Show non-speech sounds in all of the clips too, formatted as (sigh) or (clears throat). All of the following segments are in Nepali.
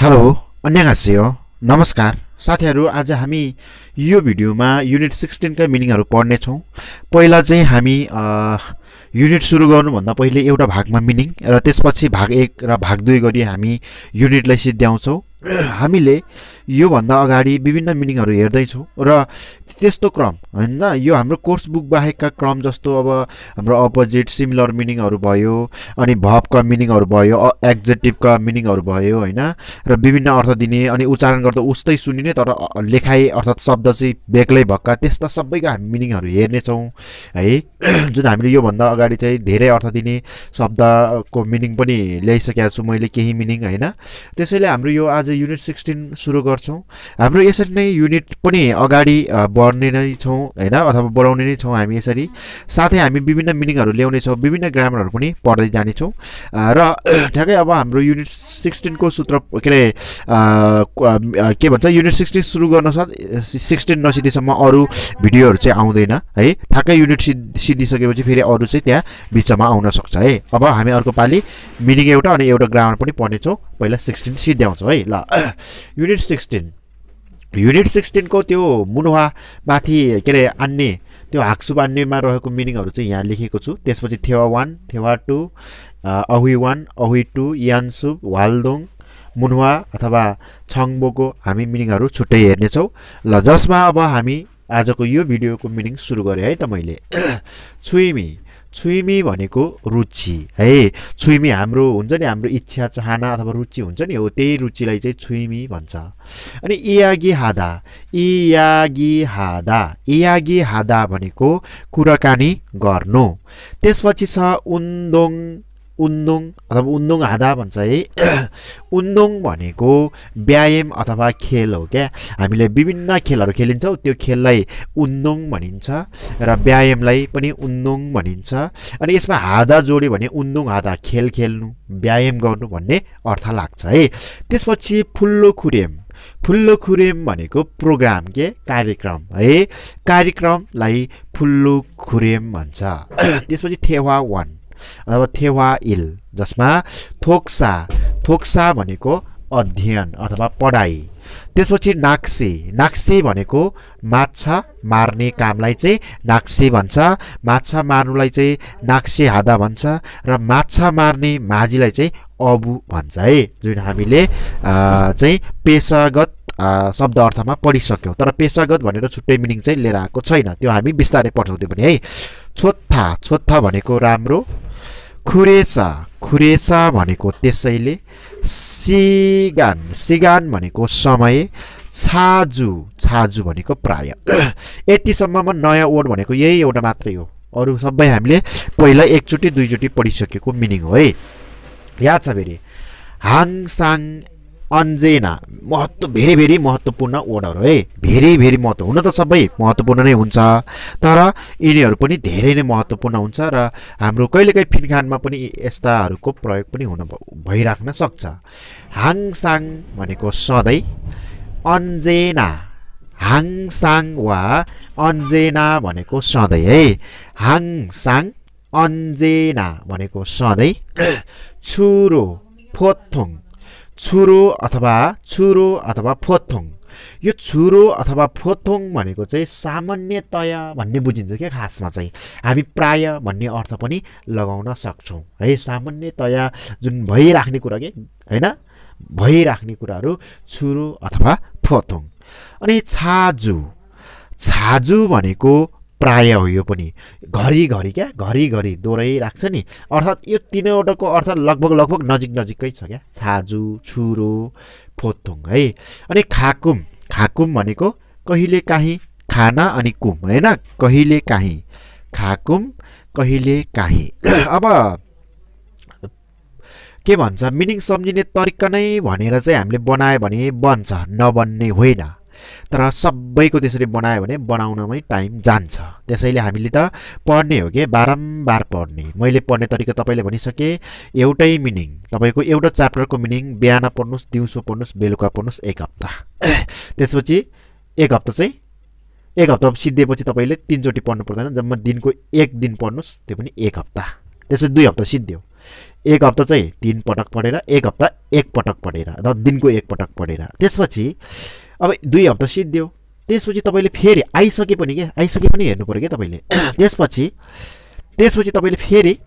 हेलो अन्यघासियो नमस्कार। साथीहरू आज हामी यो भिडियोमा युनिट सिक्सटिनका मिनिङहरू पढ्नेछौँ। पहिला चाहिँ हामी युनिट सुरु गर्नुभन्दा पहिले एउटा भागमा मिनिङ र त्यसपछि भाग एक र भाग दुई गरी हामी युनिटलाई सिद्ध्याउँछौँ। हामीले योभन्दा अगाडि विभिन्न मिनिङहरू हेर्दैछौँ र त्यस्तो क्रम होइन? यो हाम्रो कोर्स बुक बाहेकका क्रम जस्तो अब हाम्रो अपोजिट सिमिलर मिनिङहरू भयो अनि भबका मिनिङहरू भयो एक्जेक्टिभका मिनिङहरू भयो होइन? र विभिन्न अर्थ दिने अनि उच्चारण गर्दा उस्तै सुनिने तर लेखाइ अर्थात् शब्द चाहिँ बेग्लै भएका त्यस्ता सबैका हामी मिनिङहरू हेर्नेछौँ है? (clears throat) जुन हामीले योभन्दा अगाडि चाहिँ धेरै अर्थ दिने शब्दको मिनिङ पनि ल्याइसकेको छु मैले केही मिनिङ होइन? त्यसैले हाम्रो यो आज युनिट सिक्सटिन सुरु गर्छौँ। हाम्रो यसरी नै युनिट पनि अगाडि बढ्ने नै छौँ होइन? अथवा बढाउने नै छौँ हामी यसरी। साथै हामी विभिन्न मिनिङहरू ल्याउनेछौँ विभिन्न ग्रामरहरू पनि पढ्दै जानेछौँ। र (clears throat) ठ्याक्कै अब हाम्रो युनिट सिक्सटिनको सूत्र के अरे क- भन्छ? युनिट सिक्सटिन सुरु गर्न साथ सिक्सटिन नसिधेसम्म अरू भिडियोहरू चाहिँ आउँदैन है? ठ्याक्कै युनिट सिद् सिद्धिसकेपछि फेरि अरू चाहिँ त्यहाँ बिचमा आउन सक्छ है? अब हामी अर्को पालि मिनिङ एउटा अनि एउटा ग्रामर पनि पढ्नेछौँ। पहिला सिक्सटिन सिद्ध्याउँछौँ है? ल। युनिट सिक्सटिन युनिट सिक्सटिनको त्यो मुनुवा माथि के अरे आन्ने त्यो हाक्सुप आन्नेमा रहेको मिनिङहरू चाहिँ यहाँ लेखेको छु। त्यसपछि थेवा वान थेवा टू अहुई वान अहुई टू यान्सुप वालदोङ मुनुवा अथवा छङ्बोको हामी मिनिङहरू छुट्टै हेर्नेछौँ। ल जसमा अब हामी आजको यो भिडियोको मिनिङ सुरु गरेँ है त मैले। (coughs) छुइमी। छुइमी भनेको रुचि है छुइमी हाम्रो हुन्छ नि हाम्रो इच्छा चाहना अथवा रुचि हुन्छ नि हो त्यही रुचिलाई चाहिँ छुइमी भन्छ अनि इयागी हादा इयागी हादा इयागी हादा भनेको कुराकानी गर्नु त्यसपछि छ उन्दोङ उन्दोङ अथवा उन्दोङ हादा भन्छ है उन्दोङ भनेको व्यायाम अथवा खेल हो क्या हामीले विभिन्न खेलहरू खेलिन्छौँ त्यो खेललाई उन्दोङ भनिन्छ र व्यायामलाई पनि उन्दोङ भनिन्छ अनि यसमा हादा जोड्यो भने उन्दोङ हादा खेल खेल्नु व्यायाम गर्नु भन्ने अर्थ लाग्छ है त्यसपछि फुल्लो खुरेम फुल्लो खुरेम भनेको प्रोग्राम के कार्यक्रम है कार्यक्रमलाई फुल्लो खुरेम भन्छ त्यसपछि थेवा वान अथवा थेवा इल जसमा थोक्सा थोक्सा भनेको अध्ययन अथवा पढाइ। त्यसपछि नाक्से नाक्से भनेको माछा मार्ने कामलाई चाहिँ नाक्से भन्छ। माछा मार्नुलाई चाहिँ नाक्से हादा भन्छ र माछा मार्ने माझीलाई चाहिँ अबु भन्छ है जुन हामीले चाहिँ पेसागत शब्द अर्थमा पढिसक्यौँ। तर पेसागत भनेर छुट्टै मिनिङ चाहिँ लिएर आएको छैन। त्यो हामी बिस्तारै त्यो पनि है। छोत्था छोत्था भनेको राम्रो खुरेसा खुरेसा भनेको त्यसैले सिगान सिगान भनेको समय छाजु छाजु भनेको प्राय यतिसम्ममा नयाँ वर्ड भनेको यही एउटा मात्रै हो। अरू सबै हामीले पहिला एकचोटि दुईचोटि पढिसकेको मिनिङ हो है। याद छ फेरि। हाङसाङ अन्जेना महत्त्व भेरी भेरी महत्त्वपूर्ण वर्डहरू है? भेरी भेरी महत्त्व हुन त सबै महत्त्वपूर्ण नै हुन्छ। तर यिनीहरू पनि धेरै नै महत्त्वपूर्ण हुन्छ र हाम्रो कहिलेकाहीँ फिनखानमा पनि यस्ताहरूको प्रयोग पनि हुन भइराख्न सक्छ। हाङसाङ भनेको सधैँ अन्जेना। हाङसाङ वा अन्जेना भनेको सधैँ है? हाङसाङ अन्जेना भनेको सधैँ। (clears throat) छुरो फोथोङ छुरो अथवा छुरो अथवा फोथोङ यो छुरो अथवा फोथोङ भनेको चाहिँ सामान्यतया भन्ने बुझिन्छ क्या खासमा चाहिँ हामी प्राय भन्ने अर्थ पनि लगाउन सक्छौँ है सामान्यतया जुन भइराख्ने कुरा के होइन भइराख्ने कुराहरू छुरो अथवा फोथोङ अनि छाजु छाजु भनेको प्राय हो यो पनि। घरिघरि क्या? घरिघरि दोहोऱ्याइराख्छ नि। अर्थात् यो तिनवटाको अर्थ लगभग लगभग नजिक नजिकै छ क्या? छाजु छुरो फोथोङ है। अनि खाकुम खाकुम भनेको कहिले काहीँ खाना अनि कुम होइन? कहिले काहीँ खाकुम कहिले काहीँ। (clears throat) अब के भन्छ? मिनिङ सम्झिने तरिका नै भनेर चाहिँ हामीले बनायो भने बन्छ नबन्ने होइन। तर सबैको त्यसरी बनायो भने बनाउनमै टाइम जान्छ। त्यसैले हामीले त पढ्ने हो कि? बारम्बार पढ्ने। मैले पढ्ने तरिका तपाईँले भनिसकेँ एउटै मिनिङ। तपाईँको एउटा च्याप्टरको मिनिङ बिहान पढ्नुहोस् दिउँसो पढ्नुहोस् बेलुका पढ्नुहोस् एक हप्ता। (clears throat) त्यसपछि एक हप्ता चाहिँ एक हप्ता सिद्धिएपछि तपाईँले तिनचोटि पढ्नु पर्दैन। जम्मा दिनको एक दिन पढ्नुहोस् त्यो पनि एक हप्ता। त्यसपछि दुई हप्ता सिद्धियो। एक हप्ता चाहिँ तिन पटक पढेर एक हप्ता एक पटक पढेर अथवा दिनको एक पटक पढेर। त्यसपछि अब दुई हप्ता सिद्धियो। त्यसपछि तपाईँले फेरि आइसके पनि क्या? आइसके पनि हेर्नु पऱ्यो क्या तपाईँले? (coughs) त्यसपछि त्यसपछि तपाईँले फेरि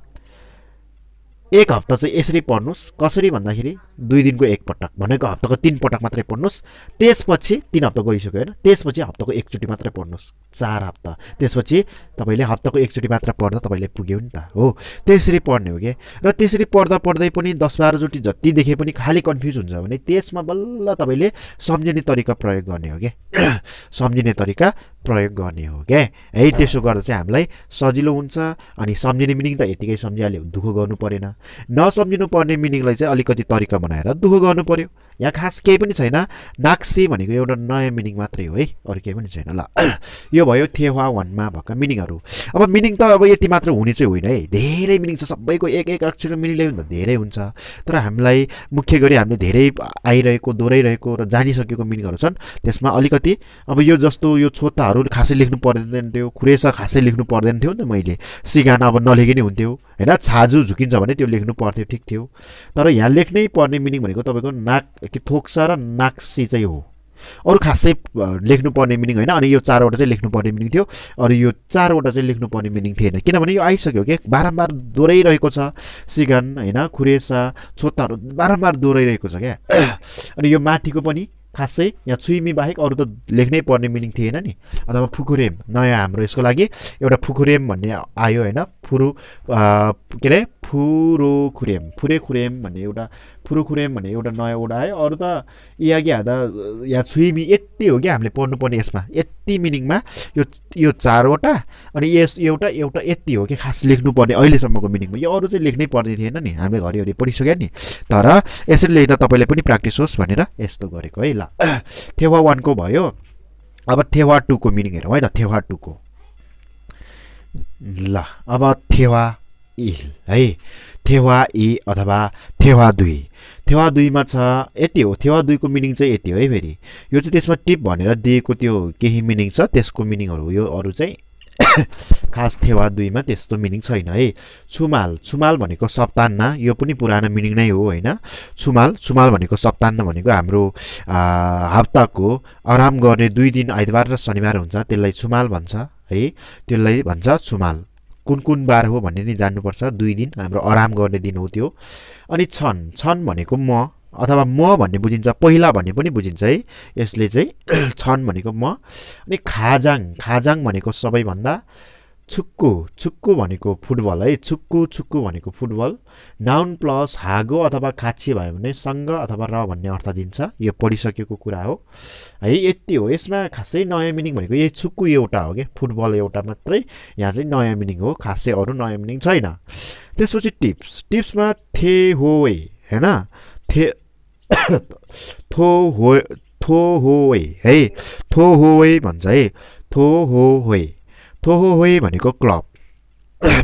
एक हप्ता चाहिँ यसरी पढ्नुहोस्। कसरी भन्दाखेरि दुई दिनको एकपटक भनेको हप्ताको तिन पटक मात्रै पढ्नुहोस्। त्यसपछि तिन हप्ता गइसक्यो होइन? त्यसपछि हप्ताको एकचोटि मात्रै पढ्नुहोस्। चार हप्ता। त्यसपछि तपाईँले हप्ताको एकचोटि मात्र पढ्दा तपाईँले पुग्यो नि त हो। त्यसरी पढ्ने हो कि? र त्यसरी पढ्दा पढ्दै पनि दस बाह्रचोटि जति देखे पनि खालि कन्फ्युज हुन्छ भने त्यसमा बल्ल तपाईँले सम्झिने तरिका प्रयोग गर्ने हो क्या (clears throat) सम्झिने तरिका प्रयोग गर्ने हो क्या है त्यसो गर्दा चाहिँ हामीलाई सजिलो हुन्छ अनि सम्झिने मिनिङ त यतिकै सम्झिहाल्यो दुःख गर्नु परेन। नसम्झिनु पर्ने मिनिङलाई चाहिँ अलिकति तरिका बनाएर दुःख गर्नु पर्यो। यहाँ खास केही पनि छैन। नाक्सी भनेको एउटा नयाँ मिनिङ मात्रै हो है अरू केही पनि छैन ल। (coughs) यो भयो थेवा वानमा भएका मिनिङहरू। अब मिनिङ त अब यति मात्र हुने चाहिँ होइन है। धेरै मिनिङ छ सबैको एक एक अक्षर मिनिङले त धेरै हुन्छ। तर हामीलाई मुख्य गरी हामीले धेरै आइरहेको दोहोऱ्याइरहेको र जानिसकेको मिनिङहरू छन्। त्यसमा अलिकति अब यो जस्तो यो छोताहरू खासै लेख्नु पर्दैन थियो खुरेसा खासै लेख्नु पर्दैन थियो नि त मैले। सिगाना अब नलेखे नै हुन्थ्यो होइन? छाजु झुकिन्छ भने त्यो लेख्नु पर्थ्यो ठिक थियो। तर यहाँ लेख्नै पर्ने मिनिङ भनेको तपाईँको नाक कि थोक्सा र नाक्सी चाहिँ हो। अरू खासै लेख्नुपर्ने मिनिङ होइन। अनि यो चारवटा चाहिँ लेख्नुपर्ने मिनिङ थियो। अरू यो चारवटा चाहिँ लेख्नुपर्ने मिनिङ थिएन। किनभने यो आइसक्यो कि बारम्बार दोहोऱ्याइरहेको छ। सिगन होइन खुरेसा छोताहरू बारम्बार दोहोऱ्याइरहेको छ क्या। (clears throat) अनि यो माथिको पनि खासै यहाँ छुइमी बाहेक अरू त लेख्नै पर्ने मिनिङ थिएन नि। अथवा फुकुरेम नयाँ हाम्रो यसको लागि। एउटा फुकुरेम भन्ने आयो होइन। फुरु के अरे? फुरो खुरेम फुरे खुरेम भन्ने एउटा फुरुखुरेम भन्ने एउटा नयाँ वर्ड आयो। अरू त यागी हादा या छुइमी यति हो क्या हामीले पढ्नुपर्ने यसमा। यति मिनिङमा यो यो चारवटा अनि यस एउटा एउटा यति हो कि खास लेख्नुपर्ने अहिलेसम्मको मिनिङमा। यो अरू चाहिँ लेख्नै पर्ने थिएन नि। हामीले घरिघरि पढिसक्यो नि। तर यसरी लेख्दा तपाईँले पनि प्र्याक्टिस होस् भनेर यस्तो गरेको है। ल (clears throat) थेवा वानको भयो। अब थेवा टूको मिनिङ हेरौँ है त। थेवा टूको ल अब थेवा इल है थेवा इ अथवा थेवा दुई थेवा दुईमा छ यति हो थेवा दुईको मिनिङ चाहिँ यति हो है फेरि यो चाहिँ त्यसमा टिप भनेर दिएको त्यो केही मिनिङ छ त्यसको मिनिङहरू यो अरू चाहिँ खास थेवा दुईमा त्यस्तो मिनिङ छैन है छुमाल छुमाल भनेको सप्तान्न यो पनि पुरानो मिनिङ नै हो होइन छुमाल छुमाल भनेको सप्तान्न भनेको हाम्रो हप्ताको आराम गर्ने दुई दिन आइतबार र शनिबार हुन्छ त्यसलाई छुमाल भन्छ है त्यसलाई भन्छ छुमाल कुन कुन बार हो भन्ने नि जान्नुपर्छ। दुई दिन हाम्रो आराम गर्ने दिन हो त्यो। अनि छन्। छन् भनेको म अथवा म भन्ने बुझिन्छ पहिला भन्ने पनि बुझिन्छ है। यसले चाहिँ (clears throat) छन् भनेको म। अनि खाजाङ। खाजाङ भनेको सबैभन्दा छुक्कु छुक्कु भनेको फुटबल है छुक्कु छुक्कु भनेको फुटबल नाउन प्लस हागो अथवा खाची भयो भने सँग अथवा र भन्ने अर्थ दिन्छ यो पढिसकेको कुरा हो है यति हो यसमा खासै नयाँ मिनिङ भनेको यही छुक्कु एउटा हो कि फुटबल एउटा मात्रै यहाँ चाहिँ नयाँ मिनिङ हो खासै अरू नयाँ मिनिङ छैन त्यसपछि टिप्स टिप्समा थे हो होइन थे थो हो थो हो है थो हो भन्छ है थो हो थोहो होइ भनेको क्लब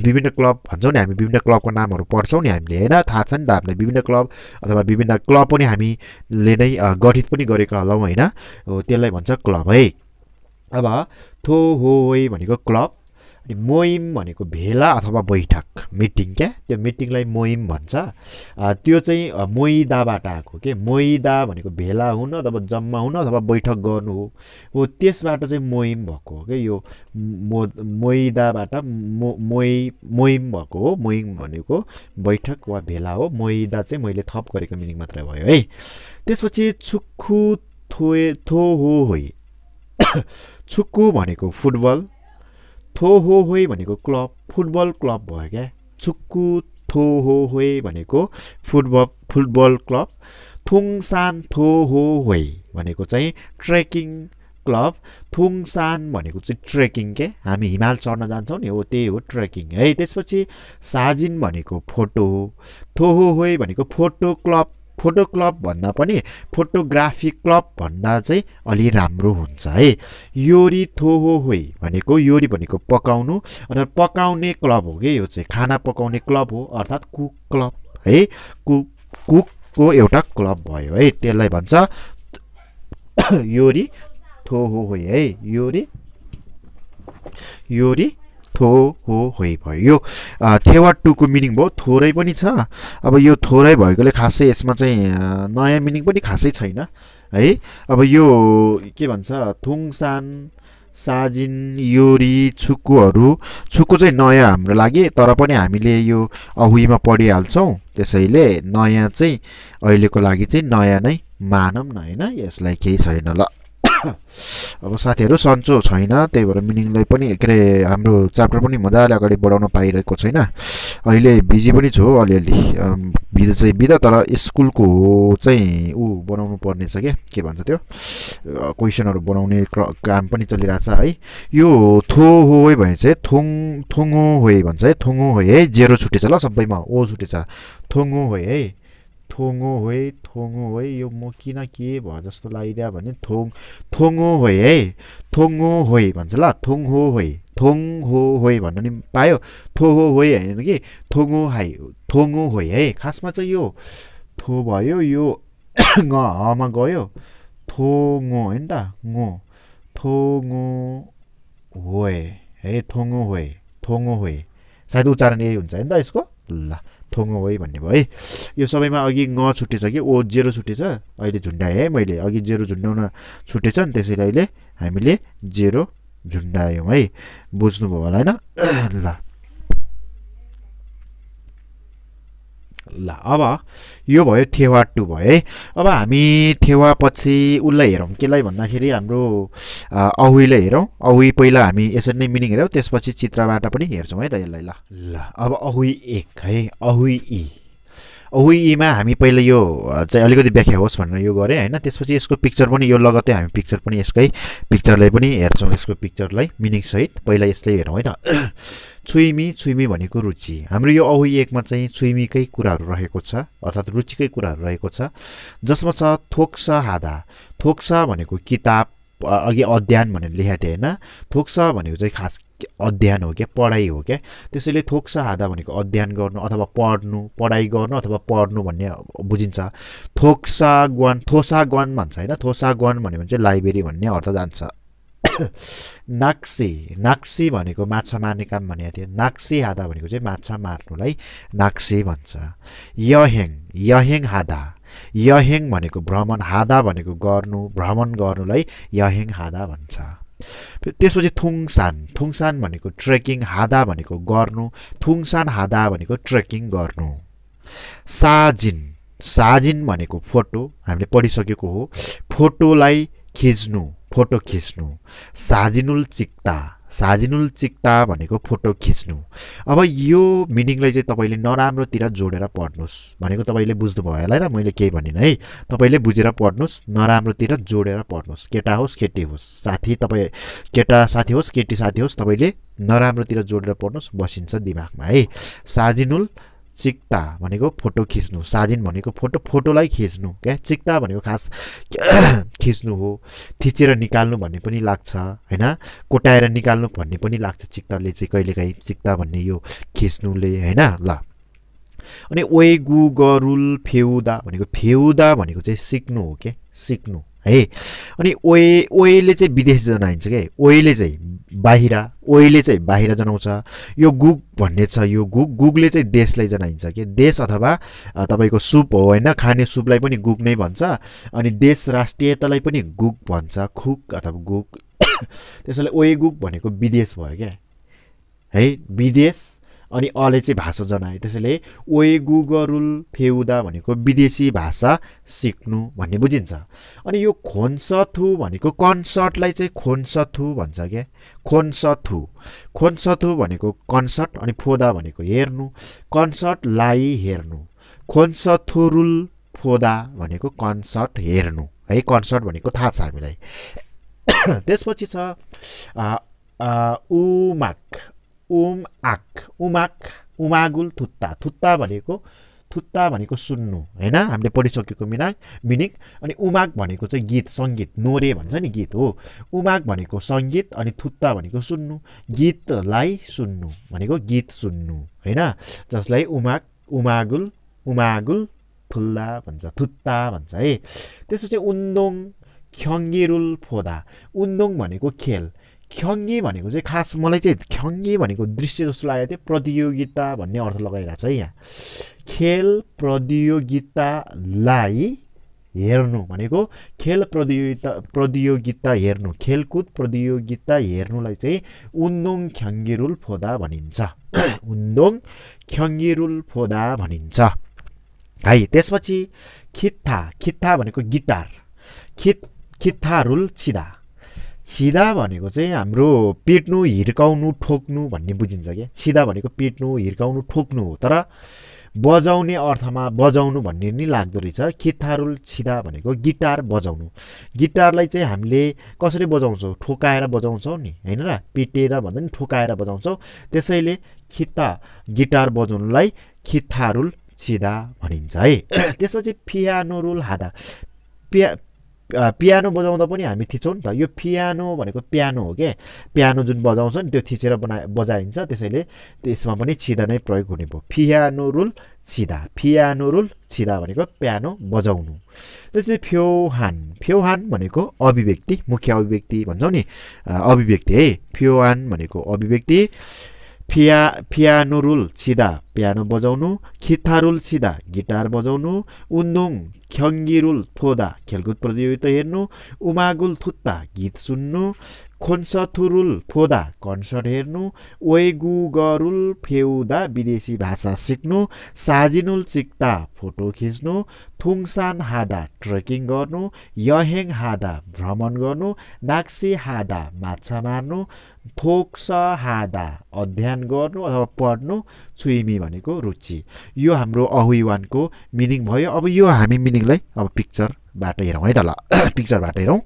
विभिन्न क्लब भन्छौँ नि हामी विभिन्न क्लबको नामहरू पढ्छौँ नि हामीले होइन थाहा छ नि त हामीलाई विभिन्न क्लब अथवा विभिन्न क्लब पनि हामीले नै गठित पनि गरेका होलाौँ होइन? त्यसलाई भन्छ क्लब है। अब थो हो भनेको क्लब अनि मोइम भनेको भेला अथवा बैठक मिटिङ क्या? त्यो मिटिङलाई मोइम भन्छ। त्यो चाहिँ मोइदाबाट आएको के? मोइदा भनेको भेला हुनु अथवा जम्मा हुनु अथवा बैठक गर्नु हो। हो त्यसबाट चाहिँ मोइम भएको हो क्या यो मो मोइदाबाट मो मोइ मोइम भएको हो मोइम भनेको बैठक वा भेला हो। मोइदा चाहिँ मैले थप गरेको मिनिङ मात्रै भयो है। त्यसपछि छुक्खु थोए थो हो होइ। (coughs) छुक्कु भनेको फुटबल थो हो भनेको क्लब फुटबल क्लब भयो क्या छुक्कु थो हो होइ भनेको फुटबल फुटबल क्लब थुङसान थो हो होइ भनेको चाहिँ ट्रेकिङ क्लब थुङसान भनेको चाहिँ ट्रेकिङ के? हामी हिमाल चढ्न जान्छौँ नि हो त्यही हो ट्रेकिङ है त्यसपछि साजिन भनेको फोटो थो हो भनेको फोटो क्लब फोटो क्लब भन्दा पनि फोटोग्राफी क्लब भन्दा चाहिँ अलि राम्रो हुन्छ है। योरी थोहो होइ भनेको योरी भनेको पकाउनु अर्थात् पकाउने क्लब हो कि यो चाहिँ खाना पकाउने क्लब हो अर्थात् कुक क्लब है। कुक कुकको एउटा क्लब भयो है त्यसलाई भन्छ (coughs) योरी थोहो होइ है। योरी योरी थो हो होइ भयो यो थेवा टूको मिनिङ भयो थोरै पनि छ अब यो थोरै भएकोले खासै यसमा चाहिँ नयाँ मिनिङ पनि खासै छैन है अब यो के भन्छ थुङसान साजिन योरी छुक्कुहरू छुक्कु चाहिँ नयाँ हाम्रो लागि तर पनि हामीले यो अहुइमा पढिहाल्छौँ त्यसैले नयाँ चाहिँ अहिलेको लागि चाहिँ नयाँ नै मानौँ न होइन यसलाई केही छैन ल (coughs) अब साथीहरू सन्चो छैन त्यही भएर मिनिङलाई पनि के अरे हाम्रो च्याप्टर पनि मजाले अगाडि बढाउन पाइरहेको छैन। अहिले बिजी पनि छु अलिअलि। बिदा चाहिँ बिदा तर स्कुलको चाहिँ ऊ बनाउनु पर्ने छ क्या के भन्छ त्यो? क्वेसनहरू बनाउने काम पनि चलिरहेछ है। यो थो हो भने चाहिँ थोङ थोङो हो भन्छ है थोङो हो है। जेरो छुटेछ ल सबैमा ओ छुटेछ। थोङो हो है। थोङो होइ थोङो होइ यो म किन के भयो जस्तो लागिरह्यो भने थोङ थोङो होइ है थोङो होइ भन्छ ल थोङ हो होइ थोङ हो होइ भन्नु नि पायो थो हो होइ होइन कि थोङो हाई थोङो होइ है खासमा चाहिँ यो थो भयो यो ङ हमा गयो थोङो होइन त ngो थोङो hoe है थोङो hoe थोङो hoe सायद उच्चारण यही हुन्छ होइन त यसको ल थोङ्गो है भन्ने भयो है। यो सबैमा अघि ङ छुटेछ कि? ओ जेरो छुटेछ अहिले झुन्डाएँ है मैले। अघि जेरो झुन्ड्याउन छुटेछ नि त्यसैले अहिले हामीले जेरो झुन्डायौँ है। बुझ्नुभयो होला होइन? (clears throat) ल। ल। अब यो भयो थेवा टू भयो। है अब हामी थेवा पछि उसलाई हेरौँ केलाई भन्दाखेरि हाम्रो अहुईलाई हेरौँ। अहुई पहिला हामी यसरी नै मिनिङ हेरौँ त्यसपछि चित्रबाट पनि हेर्छौँ है त यसलाई। ल ल अब अहुई एक है अहुई ई। हामी पहिला यो चाहिँ अलिकति व्याख्या होस् भनेर यो गरेँ होइन। त्यसपछि यसको पिक्चर पनि यो लगत्तै हामी पिक्चर पनि यसकै पिक्चरलाई पनि हेर्छौँ यसको पिक्चरलाई मिनिङसहित पहिला यसलाई हेरौँ है त। छुइमी छुइमी भनेको रुचि हाम्रो यो औही एकमा चाहिँ छुइमीकै कुराहरू रहेको छ अर्थात् रुचिकै कुराहरू रहेको छ जसमा छ थोक्सा हादा थोक्सा भनेको किताब अघि अध्ययन भनेर लेखाएको थिएँ होइन थोक्सा भनेको चाहिँ खास अध्ययन हो क्या पढाइ हो क्या त्यसैले थोक्सा हादा भनेको अध्ययन गर्नु अथवा पढ्नु पढाइ गर्नु अथवा पढ्नु भन्ने बुझिन्छ थोक्सा ग्वान थोसा ग्वान भन्छ होइन थोसा ग्वान भन्यो भने चाहिँ लाइब्रेरी भन्ने अर्थ जान्छ (coughs) नाक्सी नाक्सी भनेको माछा मार्ने काम भनेको थियो। नाक्सी हादा भनेको चाहिँ माछा मार्नुलाई नाक्सी भन्छ। यहेङ यहेङ हादा। यहेङ भनेको भ्रमण हादा भनेको गर्नु भ्रमण गर्नुलाई यहेङ हादा भन्छ। त्यसपछि थुङसान थुङसान भनेको ट्रेकिङ हादा भनेको गर्नु थुङसान हादा भनेको ट्रेकिङ गर्नु। साजिन साजिन भनेको फोटो हामीले पढिसकेको हो। फोटोलाई खिच्नु। फोटो खिच्नु। साजिनुल चिक्ता। साजिनुल चिक्ता भनेको फोटो खिच्नु। अब यो मिनिङलाई चाहिँ तपाईँले नराम्रोतिर जोडेर पढ्नुहोस्। भनेको तपाईँले बुझ्नुभयो। होला र मैले केही भनिनँ है। तपाईँले बुझेर पढ्नुहोस् नराम्रोतिर जोडेर पढ्नुहोस्। केटा होस् केटी होस्। साथी तपाईँ केटा साथी होस् केटी साथी होस् तपाईँले नराम्रोतिर जोडेर पढ्नुहोस् बसिन्छ दिमागमा है। साजिनुल चिक्ता भनेको फोटो खिच्नु साजिन भनेको फोटो फोटोलाई खिच्नु क्या? चिक्ता भनेको खास (coughs) खिच्नु हो थिचेर निकाल्नु भन्ने पनि लाग्छ होइन? कोटाएर निकाल्नु भन्ने पनि लाग्छ चिक्ताले चाहिँ कहिलेकाहीँ चिक्ता भन्ने यो खिच्नुले होइन? ल। अनि ओए गु गरुल फेउदा भनेको फेउदा भनेको चाहिँ सिक्नु हो क्या? सिक्नु। है अनि ओए ओएले चाहिँ विदेश जनाइन्छ क्या ओएले चाहिँ बाहिर ओएले चाहिँ बाहिर जनाउँछ यो गुग भन्ने छ यो गुग गुगले चाहिँ देशलाई जनाइन्छ कि देश अथवा तपाईँको सुप हो होइन खाने सुपलाई पनि गुग नै भन्छ अनि देश राष्ट्रियतालाई पनि गुग भन्छ खुक अथवा गुग त्यसैले ओए गुग भनेको विदेश भयो क्या है विदेश अनि अले चाहिँ भाषा जनाए। त्यसैले ओए गुगरुल फेउदा भनेको विदेशी भाषा सिक्नु भन्ने बुझिन्छ। अनि यो खोन्सथु भनेको कन्सर्टलाई चाहिँ खोन्सथु भन्छ क्या? खोन्सथु। खोन्सथु भनेको कन्सर्ट अनि फोदा भनेको हेर्नु। कन्सर्टलाई हेर्नु। खोन्सथुरुल फोदा भनेको कन्सर्ट हेर्नु। है कन्सर्ट भनेको थाहा छ हामीलाई। (coughs) त्यसपछि छ उमाक। उम आक उमाक उमागुल थुत्ता। थुत्ता भनेको थुत्ता भनेको सुन्नु होइन? हामीले पढिसकेको मिना मिनिङ अनि उमाग भनेको चाहिँ गीत सङ्गीत। नोरे भन्छ नि गीत हो। उमाग भनेको सङ्गीत अनि थुत्ता भनेको सुन्नु गीतलाई सुन्नु भनेको गीत सुन्नु होइन? जसलाई उमाग उमागुल उमागुल थुल्ला भन्छ थुत्ता भन्छ है? त्यसपछि उन्दोङ ख्यङ्गिरुल फोदा। उन्दोङ भनेको खेल। ख्यङ्गी भनेको चाहिँ खास मलाई चाहिँ ख्यङ्गी भनेको दृश्य जस्तो लागेको थियो प्रतियोगिता भन्ने अर्थ लगाइरहेको छ है यहाँ। खेल प्रतियोगितालाई हेर्नु भनेको खेल प्रतियोगिता प्रतियोगिता हेर्नु खेलकुद प्रतियोगिता हेर्नुलाई चाहिँ उन्दोङ ख्याङ्गिरुल फोदा भनिन्छ। (coughs) उन्दोङ ख्याङ्गिरुल फोदा भनिन्छ। है त्यसपछि खित्था खित्था भनेको गिटार। खित खित्थारुल छिदा। छिदा भनेको चाहिँ हाम्रो पिट्नु हिर्काउनु ठोक्नु भन्ने बुझिन्छ क्या। छिदा भनेको पिट्नु हिर्काउनु ठोक्नु हो। तर बजाउने अर्थमा बजाउनु भन्ने नि लाग्दो रहेछ। खिथारुल छिदा भनेको गिटार बजाउनु। गिटारलाई चाहिँ हामीले कसरी बजाउँछौँ? ठोकाएर बजाउँछौँ नि होइन र? पिटेर भन्दा नि ठोकाएर बजाउँछौँ। त्यसैले खित्ता गिटार बजाउनुलाई खिथारुल छिदा भनिन्छ है। (clears throat) त्यसपछि फियानोरुल हादा। पिया पियानो बजाउँदा पनि हामी थिच्छौँ नि त यो पियानो भनेको पियानो हो क्या पियानो जुन बजाउँछ नि त्यो थिचेर बना बजाइन्छ त्यसैले त्यसमा पनि छिदा नै प्रयोग हुने भयो फियानो रुल छिदा फियानो रुल छिदा भनेको पियानो बजाउनु त्यसपछि फ्योहान फ्योहान भनेको अभिव्यक्ति मुख्य अभिव्यक्ति भन्छौँ नि अभिव्यक्ति है फ्योहान भनेको अभिव्यक्ति फिया फियानुरुल छिदा पियानो बजाउनु खिथारुल छिदा गिटार बजाउनु उन्दुङ ख्यङ्गिरुल थोदा खेलकुद प्रतियोगिता हेर्नु उमागुल थुत्ता गीत सुन्नु खोन्सथुरुल फोदा कन्सर्ट हेर्नु गरुल फेउदा विदेशी भाषा सिक्नु साजिनुल चिक्ता फोटो खिच्नु थुङसान हादा ट्रेकिङ गर्नु यहेङ हादा भ्रमण गर्नु नाक्सी हादा माछा मार्नु थोक्स हादा अध्ययन गर्नु अथवा पढ्नु छुइमी भनेको रुचि। यो हाम्रो अहुवानको मिनिङ भयो। अब यो हामी मिनिङलाई अब पिक्चरबाट हेरौँ है त ल। (coughs) पिक्चरबाट हेरौँ।